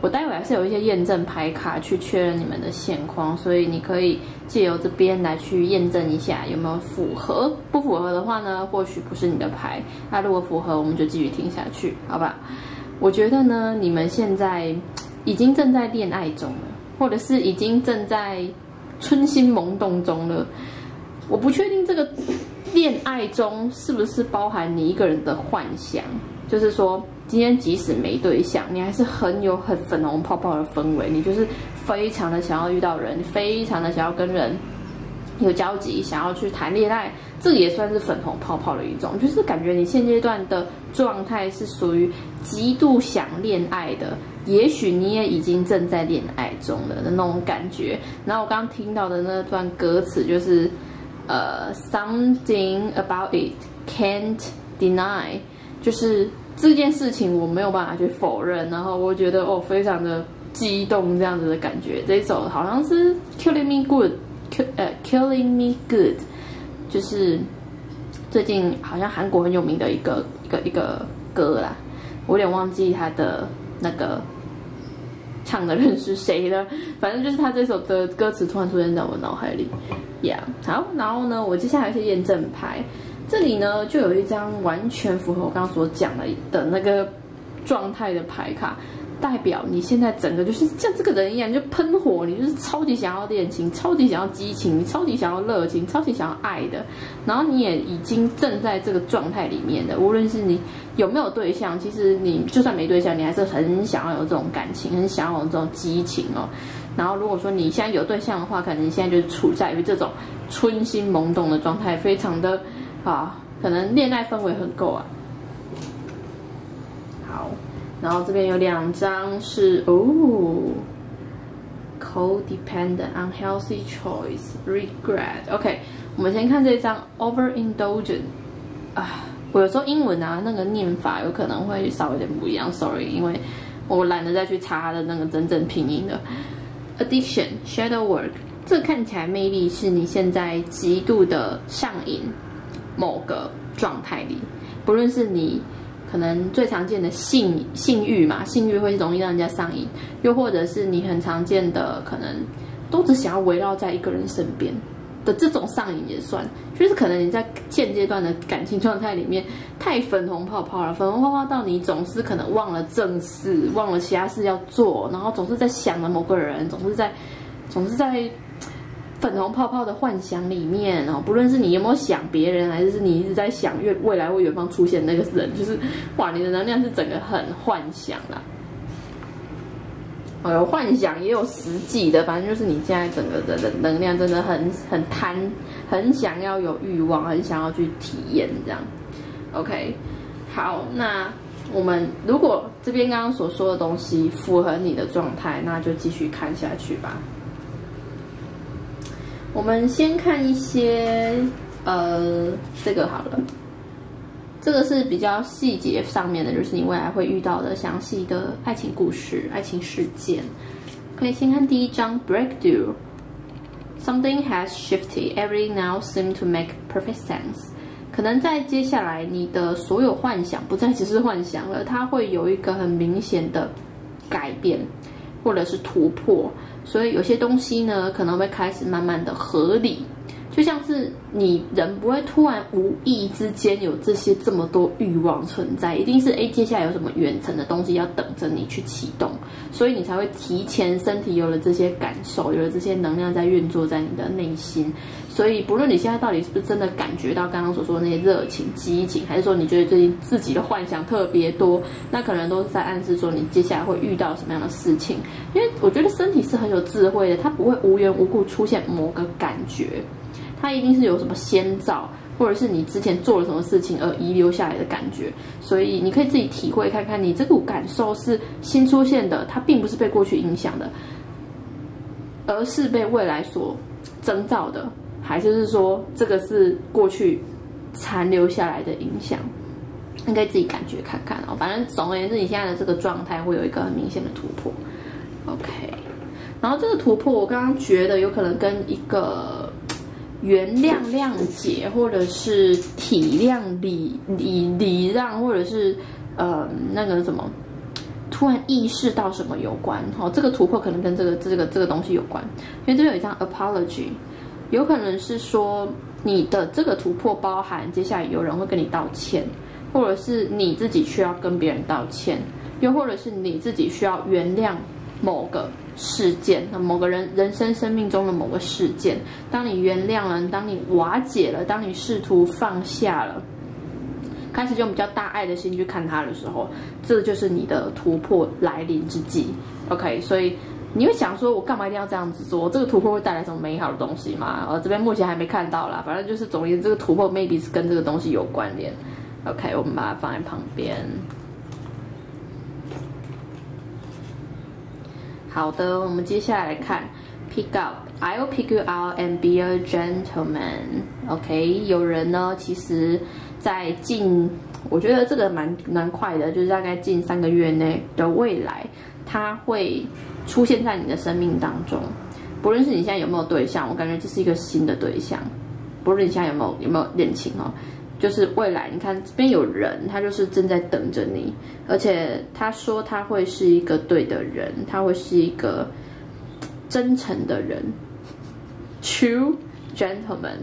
我待会还是有一些验证牌卡去确认你们的现况，所以你可以借由这边来去验证一下有没有符合。不符合的话呢，或许不是你的牌。那如果符合，我们就继续听下去，好吧？我觉得呢，你们现在已经正在恋爱中了，或者是已经正在春心萌动中了。我不确定这个恋爱中是不是包含你一个人的幻想，就是说今天即使没对象，你还是很有很粉红泡泡的氛围，你就是非常的想要遇到人，非常的想要跟人有交集，想要去谈恋爱，这也算是粉红泡泡的一种，就是感觉你现阶段的状态是属于极度想恋爱的，也许你也已经正在恋爱中了的那种感觉。然后我刚刚听到的那段歌词就是。呃，something about it can't deny，就是这件事情我没有办法去否认，然后我觉得哦，非常的激动这样子的感觉。这一首好像是 Killing Me good，kill killing Me Good，就是最近好像韩国很有名的一个一个一个歌啦，我有点忘记它的那个。唱的人是谁呢？(laughs) 反正就是他这首的歌词突然出现在我脑海里，Yeah，好，然后呢，我接下来一些验证牌，这里呢就有一张完全符合我刚刚所讲的的那个状态的牌卡。代表你现在整个就是像这个人一样，就喷火，你就是超级想要恋情，超级想要激情，超级想要热情，超级想要爱的。然后你也已经正在这个状态里面的，无论是你有没有对象，其实你就算没对象，你还是很想要有这种感情，很想要有这种激情哦。然后如果说你现在有对象的话，可能你现在就是处在于这种春心萌动的状态，非常的啊，可能恋爱氛围很够啊。好。然后这边有两张是哦，codependent, unhealthy choice, regret. OK，我们先看这张 overindulgent。啊，我有时候英文啊那个念法有可能会稍微有点不一样，sorry，因为我懒得再去查它的那个真正拼音的。Addiction, shadow work，这看起来魅力是你现在极度的上瘾某个状态里，不论是你。可能最常见的性性欲嘛，性欲会容易让人家上瘾，又或者是你很常见的可能都只想要围绕在一个人身边的这种上瘾也算，就是可能你在现阶段的感情状态里面太粉红泡泡了，粉红泡泡到你总是可能忘了正事，忘了其他事要做，然后总是在想着某个人，总是在总是在。粉红泡泡的幻想里面哦，不论是你有没有想别人，还是你一直在想越未来会远方出现那个人，就是哇，你的能量是整个很幻想啦。哦，有幻想也有实际的，反正就是你现在整个的能量真的很很贪，很想要有欲望，很想要去体验这样。OK，好，那我们如果这边刚刚所说的东西符合你的状态，那就继续看下去吧。我们先看一些，呃，这个好了，这个是比较细节上面的，就是你未来会遇到的详细的爱情故事、爱情事件。可以先看第一章，Breakthrough。Something has shifted. Every now seem to make perfect sense. 可能在接下来，你的所有幻想不再只是幻想了，它会有一个很明显的改变，或者是突破。所以有些东西呢，可能会开始慢慢的合理。就像是你人不会突然无意之间有这些这么多欲望存在，一定是诶接下来有什么远程的东西要等着你去启动，所以你才会提前身体有了这些感受，有了这些能量在运作在你的内心。所以不论你现在到底是不是真的感觉到刚刚所说的那些热情、激情，还是说你觉得最近自己的幻想特别多，那可能都是在暗示说你接下来会遇到什么样的事情。因为我觉得身体是很有智慧的，它不会无缘无故出现某个感觉。它一定是有什么先兆，或者是你之前做了什么事情而遗留下来的感觉，所以你可以自己体会看看，你这股感受是新出现的，它并不是被过去影响的，而是被未来所征兆的，还是是说这个是过去残留下来的影响？应该自己感觉看看哦。反正总而言之，你现在的这个状态会有一个很明显的突破。OK，然后这个突破，我刚刚觉得有可能跟一个。原谅、谅解，或者是体谅、礼礼礼让，或者是呃那个什么，突然意识到什么有关？哦，这个突破可能跟这个这个这个东西有关，因为这边有一张 apology，有可能是说你的这个突破包含接下来有人会跟你道歉，或者是你自己需要跟别人道歉，又或者是你自己需要原谅某个。事件，那某个人人生生命中的某个事件，当你原谅了，当你瓦解了，当你试图放下了，开始用比较大爱的心去看他的时候，这就是你的突破来临之际。OK，所以你会想说，我干嘛一定要这样子做？这个突破会带来什么美好的东西吗？呃，这边目前还没看到啦，反正就是总言，这个突破 maybe 是跟这个东西有关联。OK，我们把它放在旁边。好的，我们接下来看 pick up，I'll pick you out and be a gentleman。OK，有人呢，其实，在近，我觉得这个蛮蛮快的，就是大概近三个月内的未来，他会出现在你的生命当中。不论是你现在有没有对象，我感觉这是一个新的对象。不论你现在有没有有没有恋情哦。就是未来，你看这边有人，他就是正在等着你，而且他说他会是一个对的人，他会是一个真诚的人，true gentleman。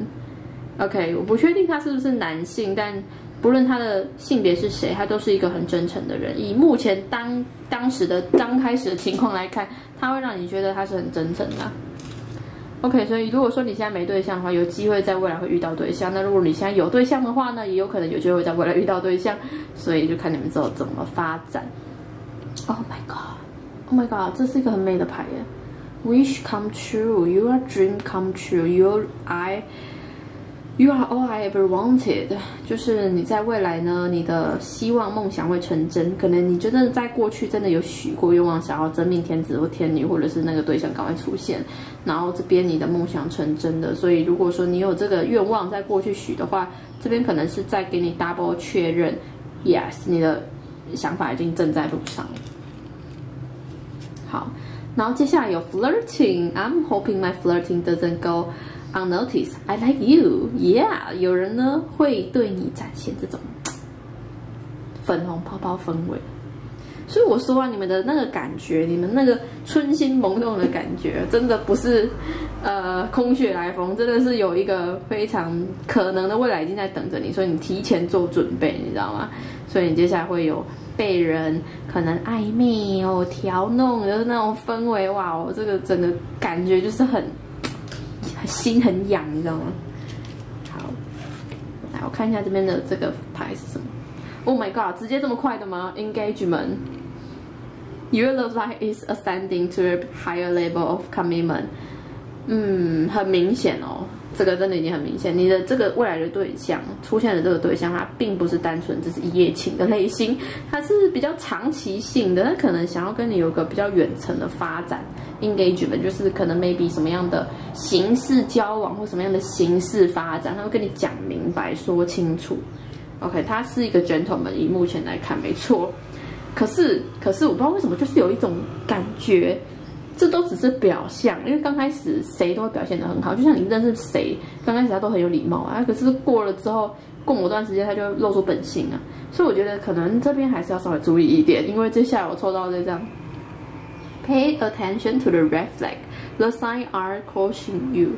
OK，我不确定他是不是男性，但不论他的性别是谁，他都是一个很真诚的人。以目前当当时的刚开始的情况来看，他会让你觉得他是很真诚的。OK，所以如果说你现在没对象的话，有机会在未来会遇到对象。那如果你现在有对象的话呢，也有可能有机会在未来遇到对象。所以就看你们之后怎么发展。Oh my god，Oh my god，这是一个很美的牌耶。Wish come true，Your dream come true，Your I。You are all I ever wanted，就是你在未来呢，你的希望梦想会成真。可能你真的在过去真的有许过愿望，想要真命天子或天女，或者是那个对象赶快出现，然后这边你的梦想成真的。所以如果说你有这个愿望在过去许的话，这边可能是在给你 double 确认，yes，你的想法已经正在路上。好，然后接下来有 flirting，I'm hoping my flirting doesn't go。Unnoticed, I like you. Yeah，有人呢会对你展现这种粉红泡泡氛围，所以我说啊，你们的那个感觉，你们那个春心萌动的感觉，真的不是呃空穴来风，真的是有一个非常可能的未来已经在等着你，所以你提前做准备，你知道吗？所以你接下来会有被人可能暧昧哦、调弄的那种氛围，哇哦，这个整个感觉就是很。心很痒，你知道吗？好，来我看一下这边的这个牌是什么。Oh my god，直接这么快的吗？Engagement。Your love life is ascending to a higher level of commitment。嗯，很明显哦，这个真的已经很明显。你的这个未来的对象出现的这个对象，他并不是单纯只是一夜情的类型，他是比较长期性的，他可能想要跟你有个比较远程的发展。engagement，就是可能 maybe 什么样的形式交往或什么样的形式发展，他会跟你讲明白、说清楚。OK，他是一个 gentleman，以目前来看没错。可是，可是我不知道为什么，就是有一种感觉，这都只是表象。因为刚开始谁都会表现得很好，就像你认识谁，刚开始他都很有礼貌啊。可是过了之后，过某段时间他就露出本性啊。所以我觉得可能这边还是要稍微注意一点，因为接下来我抽到这张，Pay attention to the red flag. The signs are cautioning you.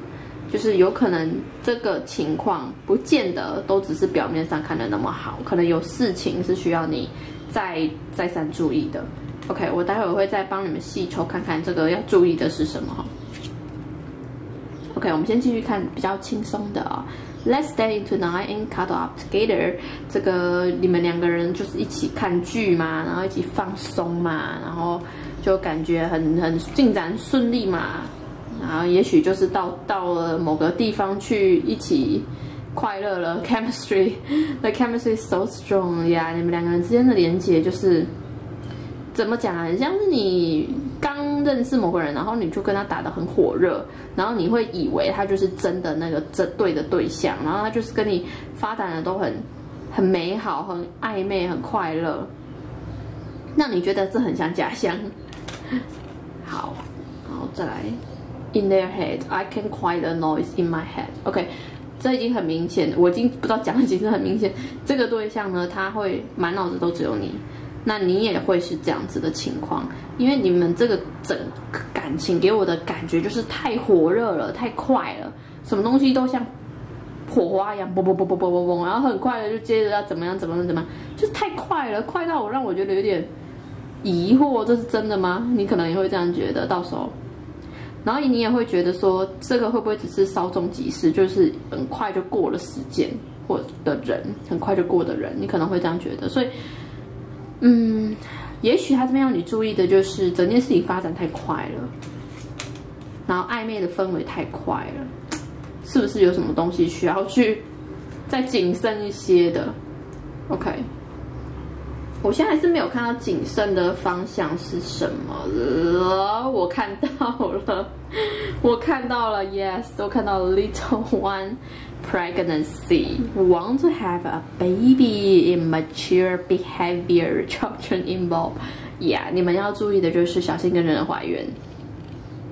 就是有可能这个情况不见得都只是表面上看的那么好，可能有事情是需要你再再三注意的。OK，我待会会再帮你们细抽看看这个要注意的是什么。OK，我们先继续看比较轻松的啊。Let's stay tonight and cut up together。这个你们两个人就是一起看剧嘛，然后一起放松嘛，然后就感觉很很进展顺利嘛。然后也许就是到到了某个地方去一起快乐了。Chemistry，the (laughs) chemistry is so strong 呀！你们两个人之间的连接就是怎么讲啊？很像是你刚认识某个人，然后你就跟他打得很火热，然后你会以为他就是真的那个真对的对象，然后他就是跟你发展的都很很美好、很暧昧、很快乐，让你觉得这很像假象。好，然后再来。In their head, I can quiet a noise in my head. OK，这已经很明显，我已经不知道讲了几次，很明显，这个对象呢，他会满脑子都只有你，那你也会是这样子的情况，因为你们这个整感情给我的感觉就是太火热了，太快了，什么东西都像火花一样，嘣嘣嘣嘣嘣嘣嘣，然后很快的就接着要怎么样怎么样怎么样，就是太快了，快到我让我觉得有点疑惑，这是真的吗？你可能也会这样觉得，到时候。然后你也会觉得说，这个会不会只是稍纵即逝，就是很快就过了时间，或的人很快就过的人，你可能会这样觉得。所以，嗯，也许他这边要你注意的就是整件事情发展太快了，然后暧昧的氛围太快了，是不是有什么东西需要去再谨慎一些的？OK。我现在是没有看到谨慎的方向是什么了。我看到了，我看到了，yes，我看到了 little one pregnancy want to have a baby immature behavior (laughs) children involved。Yeah，你们要注意的就是小心跟人怀孕。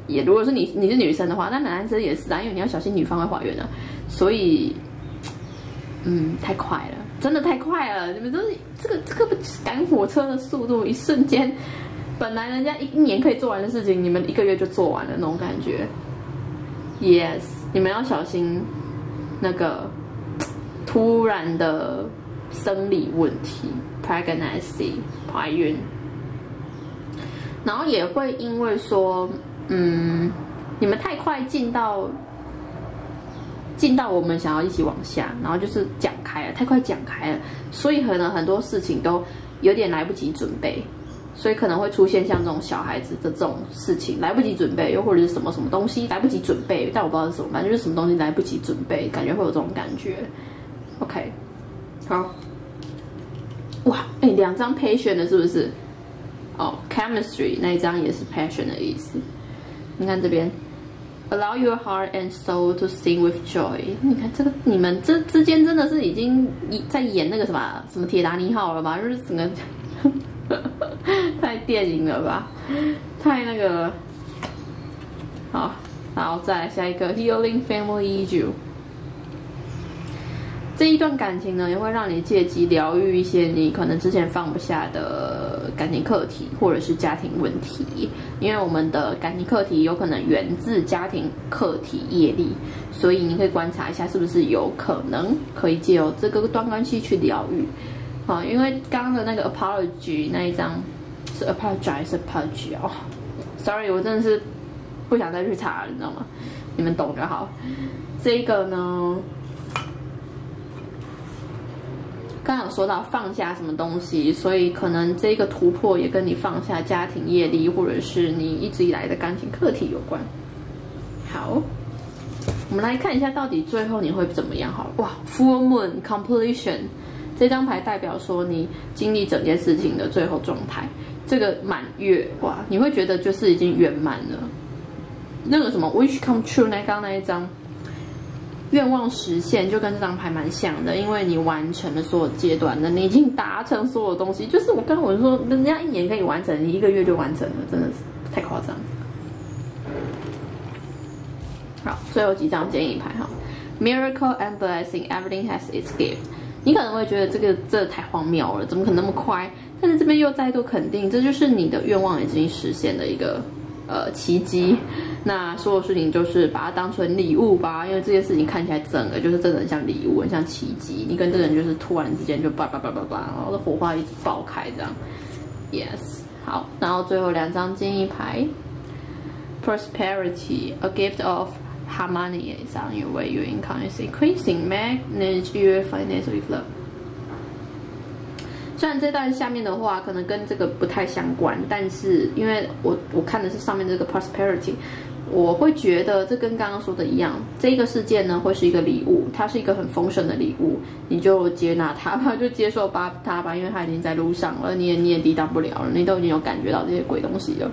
也如果是你你是女生的话，那男生也是啊，因为你要小心女方会怀孕啊。所以，嗯，太快了。真的太快了！你们都是这个这个赶火车的速度，一瞬间，本来人家一年可以做完的事情，你们一个月就做完了那种感觉。Yes，你们要小心那个突然的生理问题，pregnancy 怀孕，然后也会因为说，嗯，你们太快进到。进到我们想要一起往下，然后就是讲开了，太快讲开了，所以可能很多事情都有点来不及准备，所以可能会出现像这种小孩子的这种事情，来不及准备，又或者是什么什么东西来不及准备，但我不知道是什么，反正就是什么东西来不及准备，感觉会有这种感觉。OK，好，哇，哎，两张 passion 的是不是？哦，chemistry 那一张也是 passion 的意思，你看这边。Allow your heart and soul to sing with joy。你看这个，你们这之间真的是已经在演那个什么什么铁达尼号了吧？就是整个 (laughs) 太电影了吧？太那个了好，然后再下一个 Healing Family Issue。这一段感情呢，也会让你借机疗愈一些你可能之前放不下的感情课题，或者是家庭问题。因为我们的感情课题有可能源自家庭课题业力，所以你可以观察一下，是不是有可能可以借由这个端关系去疗愈。好，因为刚刚的那个 apology 那一张是 apologize apology 哦，sorry，我真的是不想再去查了，你知道吗？你们懂就好。这个呢？刚刚有说到放下什么东西，所以可能这个突破也跟你放下家庭业力，或者是你一直以来的感情课题有关。好，我们来看一下到底最后你会怎么样。好了，哇，Full Moon Completion，这张牌代表说你经历整件事情的最后状态。这个满月哇，你会觉得就是已经圆满了。那个什么 wish come true，那刚那一张愿望实现，就跟这张牌蛮像的，因为你完成了所有阶段的，你已经达成所有东西。就是我刚刚我说，人家一年可以完成，你一个月就完成了，真的是太夸张。好，最后几张建议牌哈，miracle and blessing，everything has its gift。你可能会觉得这个这太荒谬了，怎么可能那么快？但是这边又再度肯定，这就是你的愿望已经实现的一个呃奇迹。那所有事情就是把它当成礼物吧，因为这件事情看起来整个就是真的很像礼物，很像奇迹。你跟这个人就是突然之间就叭叭叭叭叭，然后的火花一直爆开这样。Yes，好，然后最后两张建议牌，Prosperity，a gift of harmony is on your way. Your income is increasing. Manage your finances with love. 虽然这段下面的话可能跟这个不太相关，但是因为我我看的是上面这个 prosperity，我会觉得这跟刚刚说的一样，这个事件呢会是一个礼物，它是一个很丰盛的礼物，你就接纳它吧，就接受吧它吧，因为它已经在路上了，你也你也抵挡不了了，你都已经有感觉到这些鬼东西了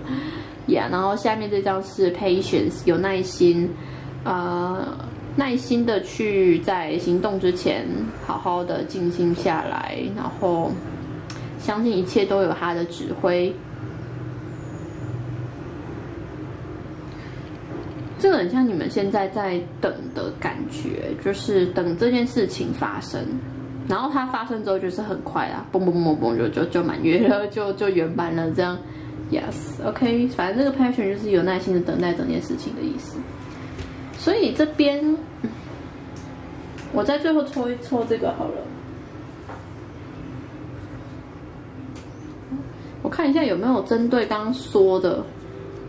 ，Yeah，然后下面这张是 patience，有耐心，呃，耐心的去在行动之前好好的静心下来，然后。相信一切都有他的指挥，这个很像你们现在在等的感觉，就是等这件事情发生，然后它发生之后就是很快啊，嘣嘣嘣嘣就就就满月了，就就圆满了，这样，yes，OK，反正这个 passion 就是有耐心的等待整件事情的意思，所以这边我在最后抽一抽这个好了。我看一下有没有针对刚刚说的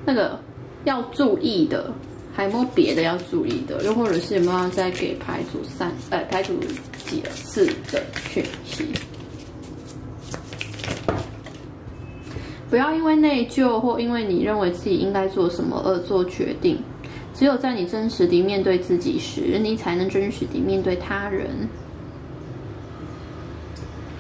那个要注意的，还有没有别的要注意的？又或者是有没有再给牌组三，呃，牌组几四的讯息？不要因为内疚或因为你认为自己应该做什么而做决定。只有在你真实的面对自己时，你才能真实的面对他人。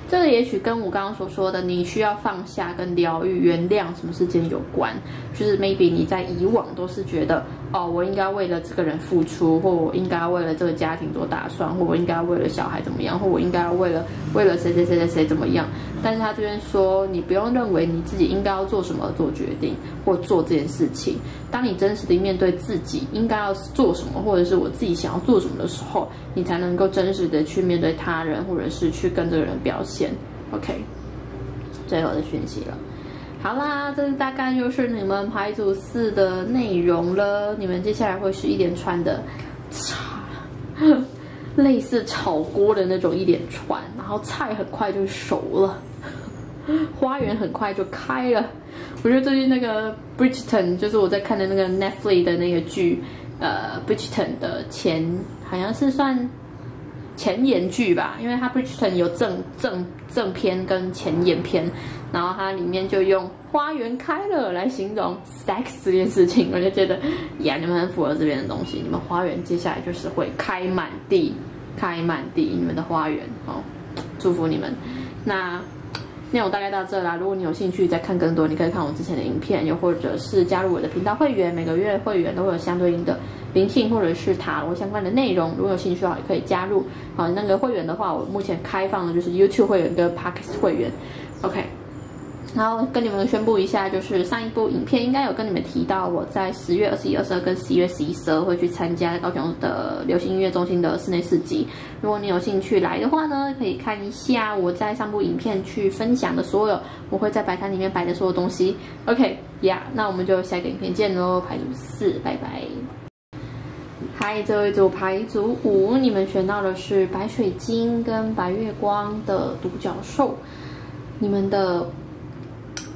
这个也许跟我刚刚所说的你需要放下、跟疗愈、原谅什么事件有关。就是 maybe 你在以往都是觉得，哦，我应该为了这个人付出，或我应该为了这个家庭做打算，或我应该为了小孩怎么样，或我应该为了为了谁谁谁谁谁怎么样。但是他这边说，你不用认为你自己应该要做什么做决定或做这件事情。当你真实的面对自己应该要做什么，或者是我自己想要做什么的时候，你才能够真实的去面对他人，或者是去跟这个人表现。OK，最后的讯息了。好啦，这大概就是你们排组四的内容了。你们接下来会是一连串的炒，类似炒锅的那种一连串，然后菜很快就熟了。(laughs) 花园很快就开了。我觉得最近那个 Bridgerton，就是我在看的那个 Netflix 的那个剧，呃 Bridgerton 的前好像是算前言剧吧，因为它 Bridgerton 有正正正片跟前言片，然后它里面就用花园开了来形容 sex 这件事情，我就觉得呀，你们很符合这边的东西，你们花园接下来就是会开满地，开满地，你们的花园，好，祝福你们。那。内容大概到这啦。如果你有兴趣再看更多，你可以看我之前的影片，又或者是加入我的频道会员。每个月会员都会有相对应的灵性或者是塔罗相关的内容。如果有兴趣的话，也可以加入。好，那个会员的话，我目前开放的就是 YouTube 会员跟 Podcast 会员。OK。然后跟你们宣布一下，就是上一部影片应该有跟你们提到，我在十月二十一、二十二跟十一月十一、十二会去参加高雄的流行音乐中心的室内市集。如果你有兴趣来的话呢，可以看一下我在上部影片去分享的所有，我会在摆摊里面摆的所有东西。OK，呀，那我们就下一个影片见喽，排组四，拜拜。嗨，这位组排组五，你们选到的是白水晶跟白月光的独角兽，你们的。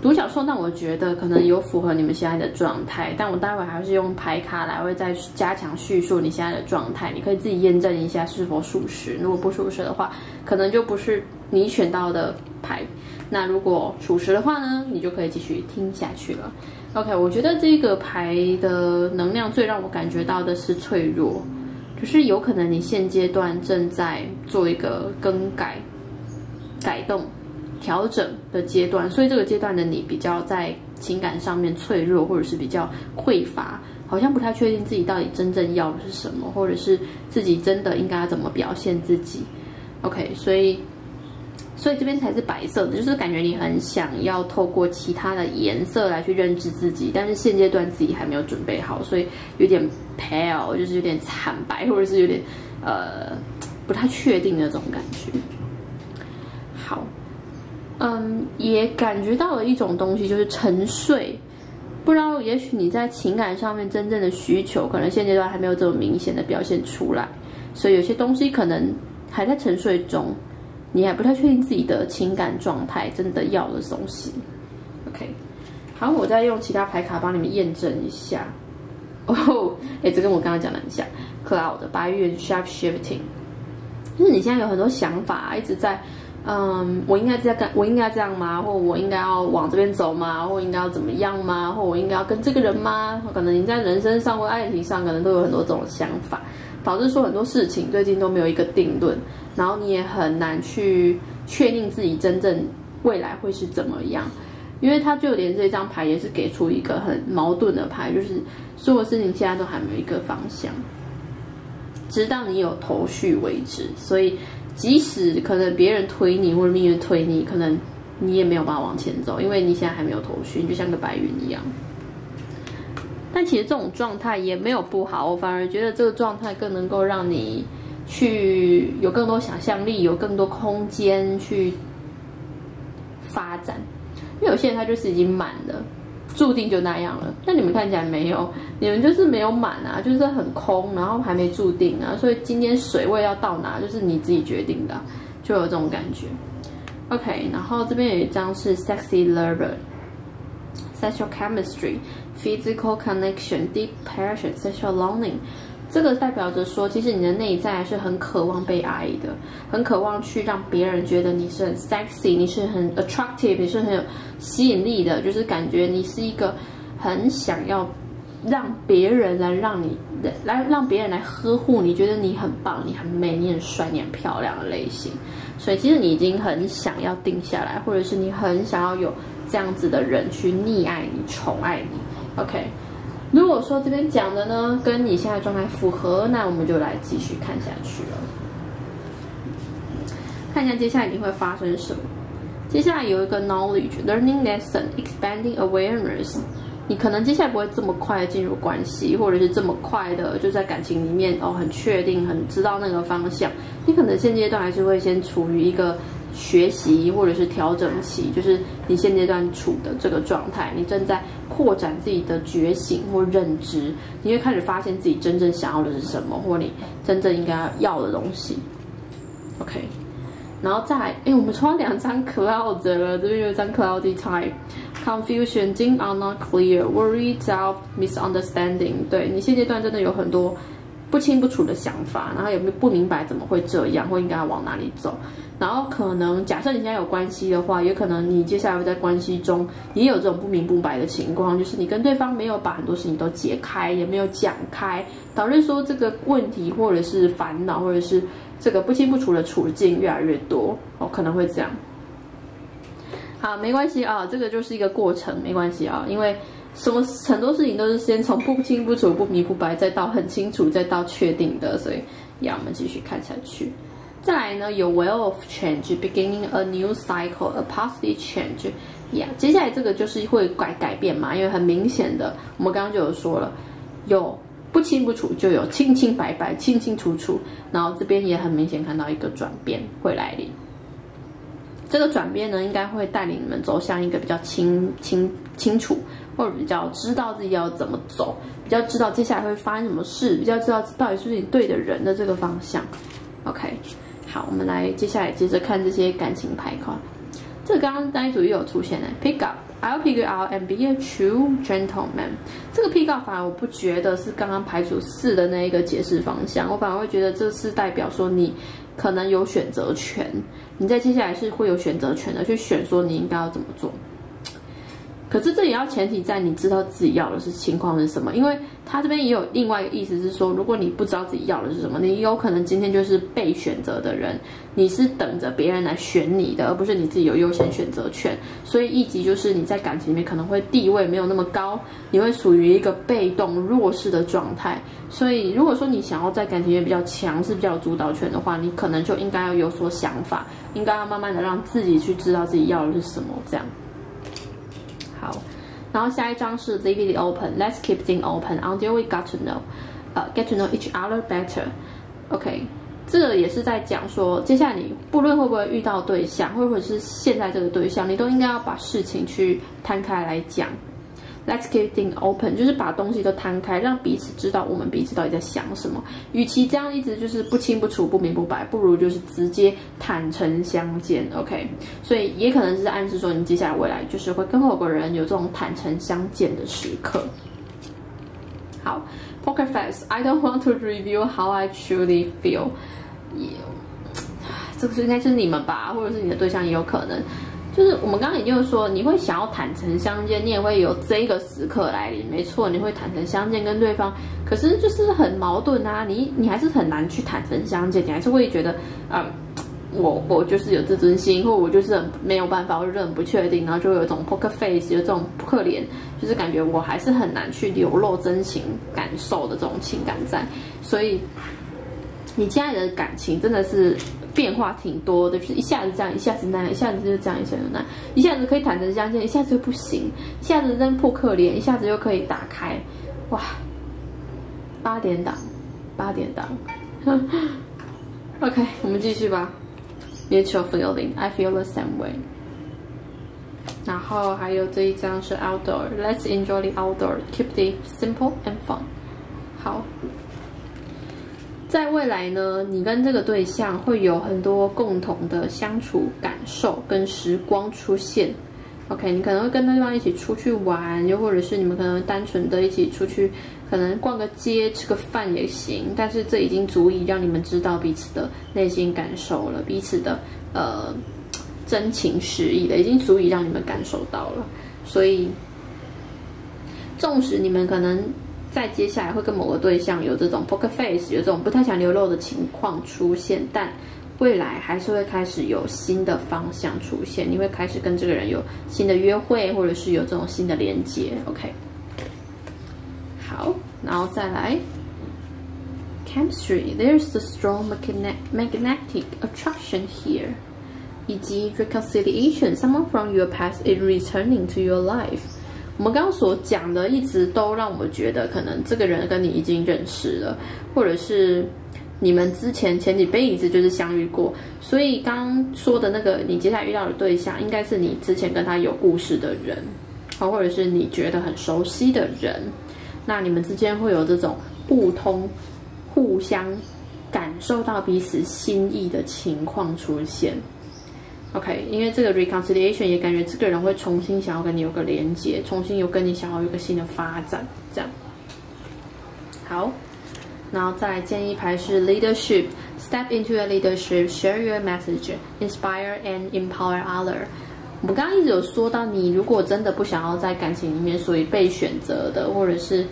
独角兽，那我觉得可能有符合你们现在的状态，但我待会还是用牌卡来，会再加强叙述你现在的状态，你可以自己验证一下是否属实。如果不属实的话，可能就不是你选到的牌。那如果属实的话呢，你就可以继续听下去了。OK，我觉得这个牌的能量最让我感觉到的是脆弱，就是有可能你现阶段正在做一个更改。改动、调整的阶段，所以这个阶段的你比较在情感上面脆弱，或者是比较匮乏，好像不太确定自己到底真正要的是什么，或者是自己真的应该怎么表现自己。OK，所以。所以这边才是白色的，就是感觉你很想要透过其他的颜色来去认知自己，但是现阶段自己还没有准备好，所以有点 pale，就是有点惨白，或者是有点呃不太确定那种感觉。嗯，也感觉到了一种东西，就是沉睡。不知道，也许你在情感上面真正的需求，可能现阶段还没有这么明显的表现出来，所以有些东西可能还在沉睡中。你还不太确定自己的情感状态，真的要的东西。OK，好，我再用其他牌卡帮你们验证一下。哦，哎，这跟我刚刚讲的很像。Cloud 白云 Sharp Shifting，就是你现在有很多想法，一直在，嗯，我应该这样干，我应该这样吗？或我应该要往这边走吗？或应该要怎么样吗？或我应该要跟这个人吗？可能你在人生上或爱情上，可能都有很多这种想法。导致说很多事情最近都没有一个定论，然后你也很难去确定自己真正未来会是怎么样，因为他就连这张牌也是给出一个很矛盾的牌，就是所有事情现在都还没有一个方向，直到你有头绪为止。所以即使可能别人推你或者命运推你，可能你也没有办法往前走，因为你现在还没有头绪，你就像个白云一样。但其实这种状态也没有不好，我反而觉得这个状态更能够让你去有更多想象力，有更多空间去发展。因为有些人他就是已经满了，注定就那样了。但你们看起来没有，你们就是没有满啊，就是很空，然后还没注定啊。所以今天水位要到哪，就是你自己决定的，就有这种感觉。OK，然后这边有一张是 Sexy Lover，Sexual Chemistry。Physical connection, deep passion, sexual longing，这个代表着说，其实你的内在是很渴望被爱的，很渴望去让别人觉得你是很 sexy，你是很 attractive，你是很有吸引力的，就是感觉你是一个很想要让别人来让你来让别人来呵护，你觉得你很棒，你很美，你很帅，你很漂亮的类型。所以其实你已经很想要定下来，或者是你很想要有这样子的人去溺爱你、宠爱你。OK，如果说这边讲的呢，跟你现在状态符合，那我们就来继续看下去了。看一下接下来你会发生什么。接下来有一个 knowledge learning lesson expanding awareness，你可能接下来不会这么快进入关系，或者是这么快的就在感情里面哦，很确定、很知道那个方向。你可能现阶段还是会先处于一个。学习或者是调整期，就是你现阶段处的这个状态，你正在扩展自己的觉醒或认知，你会开始发现自己真正想要的是什么，或你真正应该要的东西。OK，然后再来，哎，我们抽到两张 cloud 了，这边有一张 cloudy time，confusion, things are not clear, worry, doubt, misunderstanding。对你现阶段真的有很多不清不楚的想法，然后也不明白怎么会这样，或应该要往哪里走。然后可能假设你现在有关系的话，也可能你接下来会在关系中也有这种不明不白的情况，就是你跟对方没有把很多事情都解开，也没有讲开，导致说这个问题或者是烦恼，或者是这个不清不楚的处境越来越多哦，可能会这样。好，没关系啊，这个就是一个过程，没关系啊，因为什么很多事情都是先从不清不楚、不明不白，再到很清楚，再到确定的，所以要我们继续看下去。再来呢，有 well of change, beginning a new cycle, a positive change. Yeah，接下来这个就是会改改变嘛，因为很明显的，我们刚刚就有说了，有不清不楚，就有清清白白、清清楚楚。然后这边也很明显看到一个转变会来临。这个转变呢，应该会带领你们走向一个比较清清清楚，或者比较知道自己要怎么走，比较知道接下来会发生什么事，比较知道到底是不是你对的人的这个方向。OK。好，我们来接下来接着看这些感情牌卡。这刚刚那一组又有出现的，pick up，I'll pick you up and be a true gentleman。这个 pick up 反而我不觉得是刚刚排除四的那一个解释方向，我反而会觉得这是代表说你可能有选择权，你在接下来是会有选择权的，去选说你应该要怎么做。可是这也要前提在你知道自己要的是情况是什么，因为他这边也有另外一个意思是说，如果你不知道自己要的是什么，你有可能今天就是被选择的人，你是等着别人来选你的，而不是你自己有优先选择权。所以一级就是你在感情里面可能会地位没有那么高，你会属于一个被动弱势的状态。所以如果说你想要在感情里面比较强势、比较有主导权的话，你可能就应该要有所想法，应该要慢慢的让自己去知道自己要的是什么，这样。然后下一张是 Leave it open. Let's keep things open until we got to know, uh, get to know each other better. OK，这个也是在讲说，接下来你不论会不会遇到对象，或者是现在这个对象，你都应该要把事情去摊开来讲。Let's keep things open，就是把东西都摊开，让彼此知道我们彼此到底在想什么。与其这样一直就是不清不楚、不明不白，不如就是直接坦诚相见。OK，所以也可能是暗示说，你接下来未来就是会跟某个人有这种坦诚相见的时刻。好，Poker Face，I don't want to reveal how I truly feel。(sighs) 这个是应该是你们吧，或者是你的对象也有可能。就是我们刚刚也就是说，你会想要坦诚相见，你也会有这个时刻来临，没错，你会坦诚相见跟对方，可是就是很矛盾啊，你你还是很难去坦诚相见，你还是会觉得，嗯，我我就是有自尊心，或我就是很没有办法，或者很不确定，然后就有一种 poker face，有这种扑克脸，就是感觉我还是很难去流露真情感受的这种情感在，所以你现在的感情真的是。变化挺多的，就是一下子这样，一下子那样，一下子就这样，一下子那样，一下子可以坦诚相见，一下子又不行，一下子扔扑克脸，一下子又可以打开，哇！八点档，八点档。(laughs) OK，我们继续吧。Mutual feeling, I feel the same way。然后还有这一张是 Outdoor，Let's enjoy the outdoor, keep it simple and fun。好。在未来呢，你跟这个对象会有很多共同的相处感受跟时光出现。OK，你可能会跟对方一起出去玩，又或者是你们可能单纯的一起出去，可能逛个街、吃个饭也行。但是这已经足以让你们知道彼此的内心感受了，彼此的呃真情实意的，已经足以让你们感受到了。所以，纵使你们可能。在接下来会跟某个对象有这种 poker face，有这种不太想流露的情况出现，但未来还是会开始有新的方向出现，你会开始跟这个人有新的约会，或者是有这种新的连接。OK，好，然后再来 chemistry，there's a strong magnetic attraction here，以及 reconciliation，someone from your past is returning to your life。我们刚刚所讲的，一直都让我们觉得，可能这个人跟你已经认识了，或者是你们之前前几辈子就是相遇过。所以刚说的那个，你接下来遇到的对象，应该是你之前跟他有故事的人，好，或者是你觉得很熟悉的人。那你们之间会有这种互通、互相感受到彼此心意的情况出现。OK，因为这个 reconciliation 也感觉这个人会重新想要跟你有个连接，重新有跟你想要有一个新的发展，这样。好，然后再来建议牌是 leadership，step into a leadership，share your message，inspire and empower other。我们刚刚一直有说到，你如果真的不想要在感情里面属于被选择的，或者是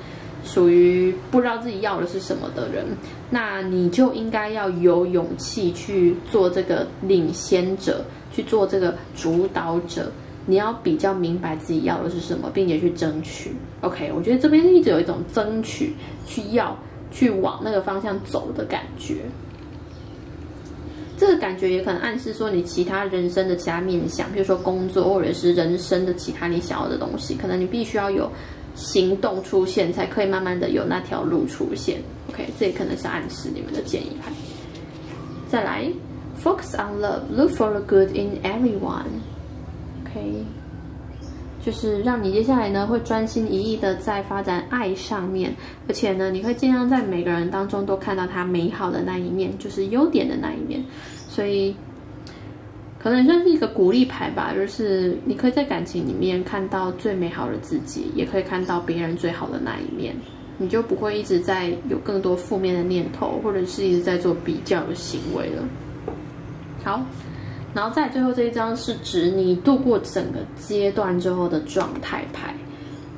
属于不知道自己要的是什么的人，那你就应该要有勇气去做这个领先者。去做这个主导者，你要比较明白自己要的是什么，并且去争取。OK，我觉得这边一直有一种争取、去要、去往那个方向走的感觉。这个感觉也可能暗示说，你其他人生的其他面向，比如说工作或者是人生的其他你想要的东西，可能你必须要有行动出现，才可以慢慢的有那条路出现。OK，这也可能是暗示你们的建议牌。再来。Focus on love, look for good in everyone. OK，就是让你接下来呢会专心一意的在发展爱上面，而且呢你会尽量在每个人当中都看到他美好的那一面，就是优点的那一面。所以可能算是一个鼓励牌吧，就是你可以在感情里面看到最美好的自己，也可以看到别人最好的那一面，你就不会一直在有更多负面的念头，或者是一直在做比较的行为了。好，然后在最后这一张是指你度过整个阶段之后的状态牌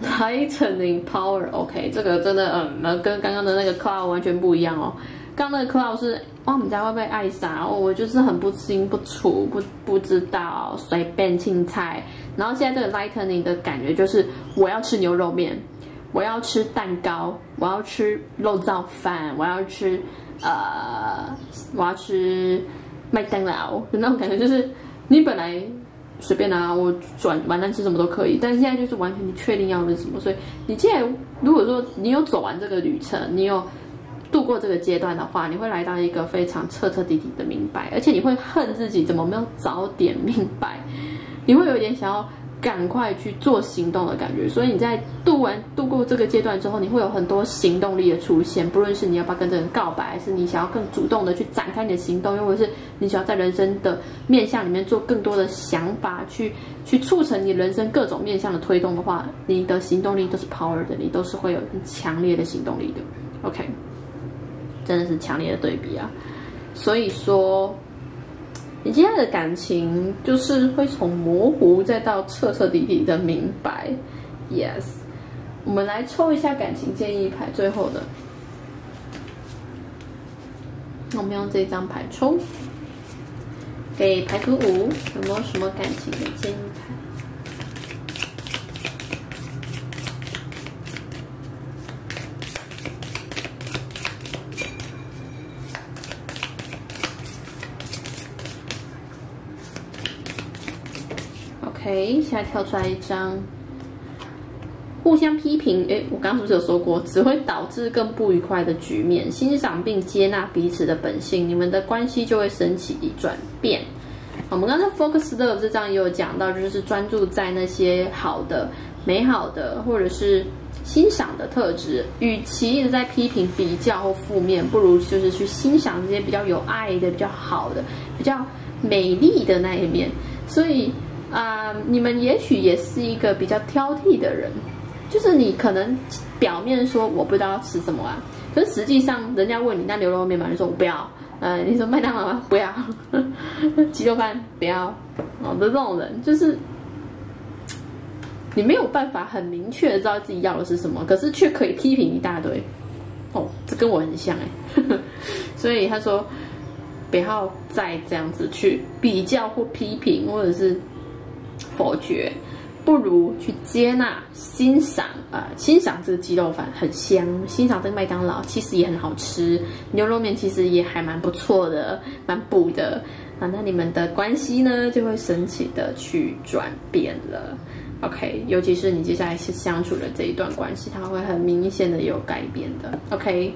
，Lightning (laughs) Power，OK，这个真的嗯，跟刚刚的那个 Cloud 完全不一样哦。刚那个 Cloud 是哇，我们家会被爱杀，我就是很不清不楚，不不知道随便青菜。然后现在这个 Lightning 的感觉就是我要吃牛肉面，我要吃蛋糕，我要吃肉燥饭，我要吃呃，我要吃。麦当劳的那种感觉，就是你本来随便啊，我转晚餐吃什么都可以，但是现在就是完全你确定要的是什么，所以你既然如果说你有走完这个旅程，你有度过这个阶段的话，你会来到一个非常彻彻底底的明白，而且你会恨自己怎么没有早点明白，你会有点想要。赶快去做行动的感觉，所以你在度完度过这个阶段之后，你会有很多行动力的出现。不论是你要不要跟这人告白，还是你想要更主动的去展开你的行动，又或者是你想要在人生的面向里面做更多的想法，去去促成你人生各种面向的推动的话，你的行动力都是 power 的，你都是会有很强烈的行动力的。OK，真的是强烈的对比啊！所以说。你今天的感情就是会从模糊再到彻彻底底的明白，yes。我们来抽一下感情建议牌，最后的。那我们用这张牌抽，给牌主五有没有什么感情的建议牌？OK，现在跳出来一张，互相批评。哎，我刚刚是不是有说过，只会导致更不愉快的局面？欣赏并接纳彼此的本性，你们的关系就会神奇的转变。我们刚才 Focus Love 这张也有讲到，就是专注在那些好的、美好的，或者是欣赏的特质。与其一直在批评、比较或负面，不如就是去欣赏这些比较有爱的、比较好的、比较美丽的那一面。所以。啊，你们也许也是一个比较挑剔的人，就是你可能表面说我不知道要吃什么啊，可是实际上人家问你那牛肉面嘛，你说我不要，呃，你说麦当劳吗？不要，(laughs) 鸡肉饭？不要，哦的这种人，就是你没有办法很明确的知道自己要的是什么，可是却可以批评一大堆，哦，这跟我很像哎，(laughs) 所以他说不要再这样子去比较或批评，或者是。否决，不如去接纳、欣赏啊！欣赏这个鸡肉饭很香，欣赏这个麦当劳其实也很好吃，牛肉面其实也还蛮不错的，蛮补的啊！那你们的关系呢，就会神奇的去转变了。OK，尤其是你接下来是相处的这一段关系，它会很明显的有改变的。OK，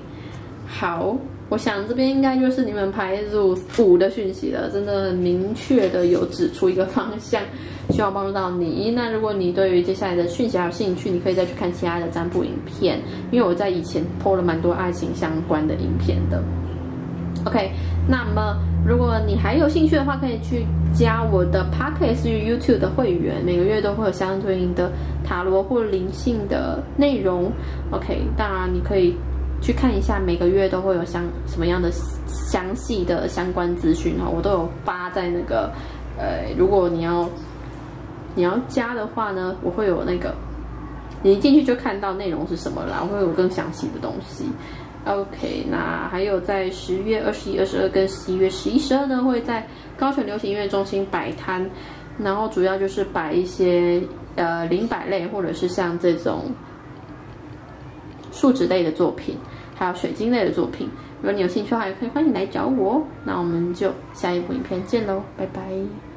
好。我想这边应该就是你们排组五的讯息了，真的很明确的有指出一个方向，希望帮助到你。那如果你对于接下来的讯息还有兴趣，你可以再去看其他的占卜影片，因为我在以前播了蛮多爱情相关的影片的。OK，那么如果你还有兴趣的话，可以去加我的 Pocket YouTube 的会员，每个月都会有相对应的塔罗或灵性的内容。OK，当然你可以。去看一下，每个月都会有相什么样的详细的相关资讯哈，我都有发在那个，呃，如果你要你要加的话呢，我会有那个，你一进去就看到内容是什么了，我会有更详细的东西。OK，那还有在十月二十一、二十二跟十一月十一、十二呢，会在高雄流行音乐中心摆摊，然后主要就是摆一些呃零摆类或者是像这种。树脂类的作品，还有水晶类的作品，如果你有兴趣的话，也可以欢迎来找我。那我们就下一部影片见喽，拜拜。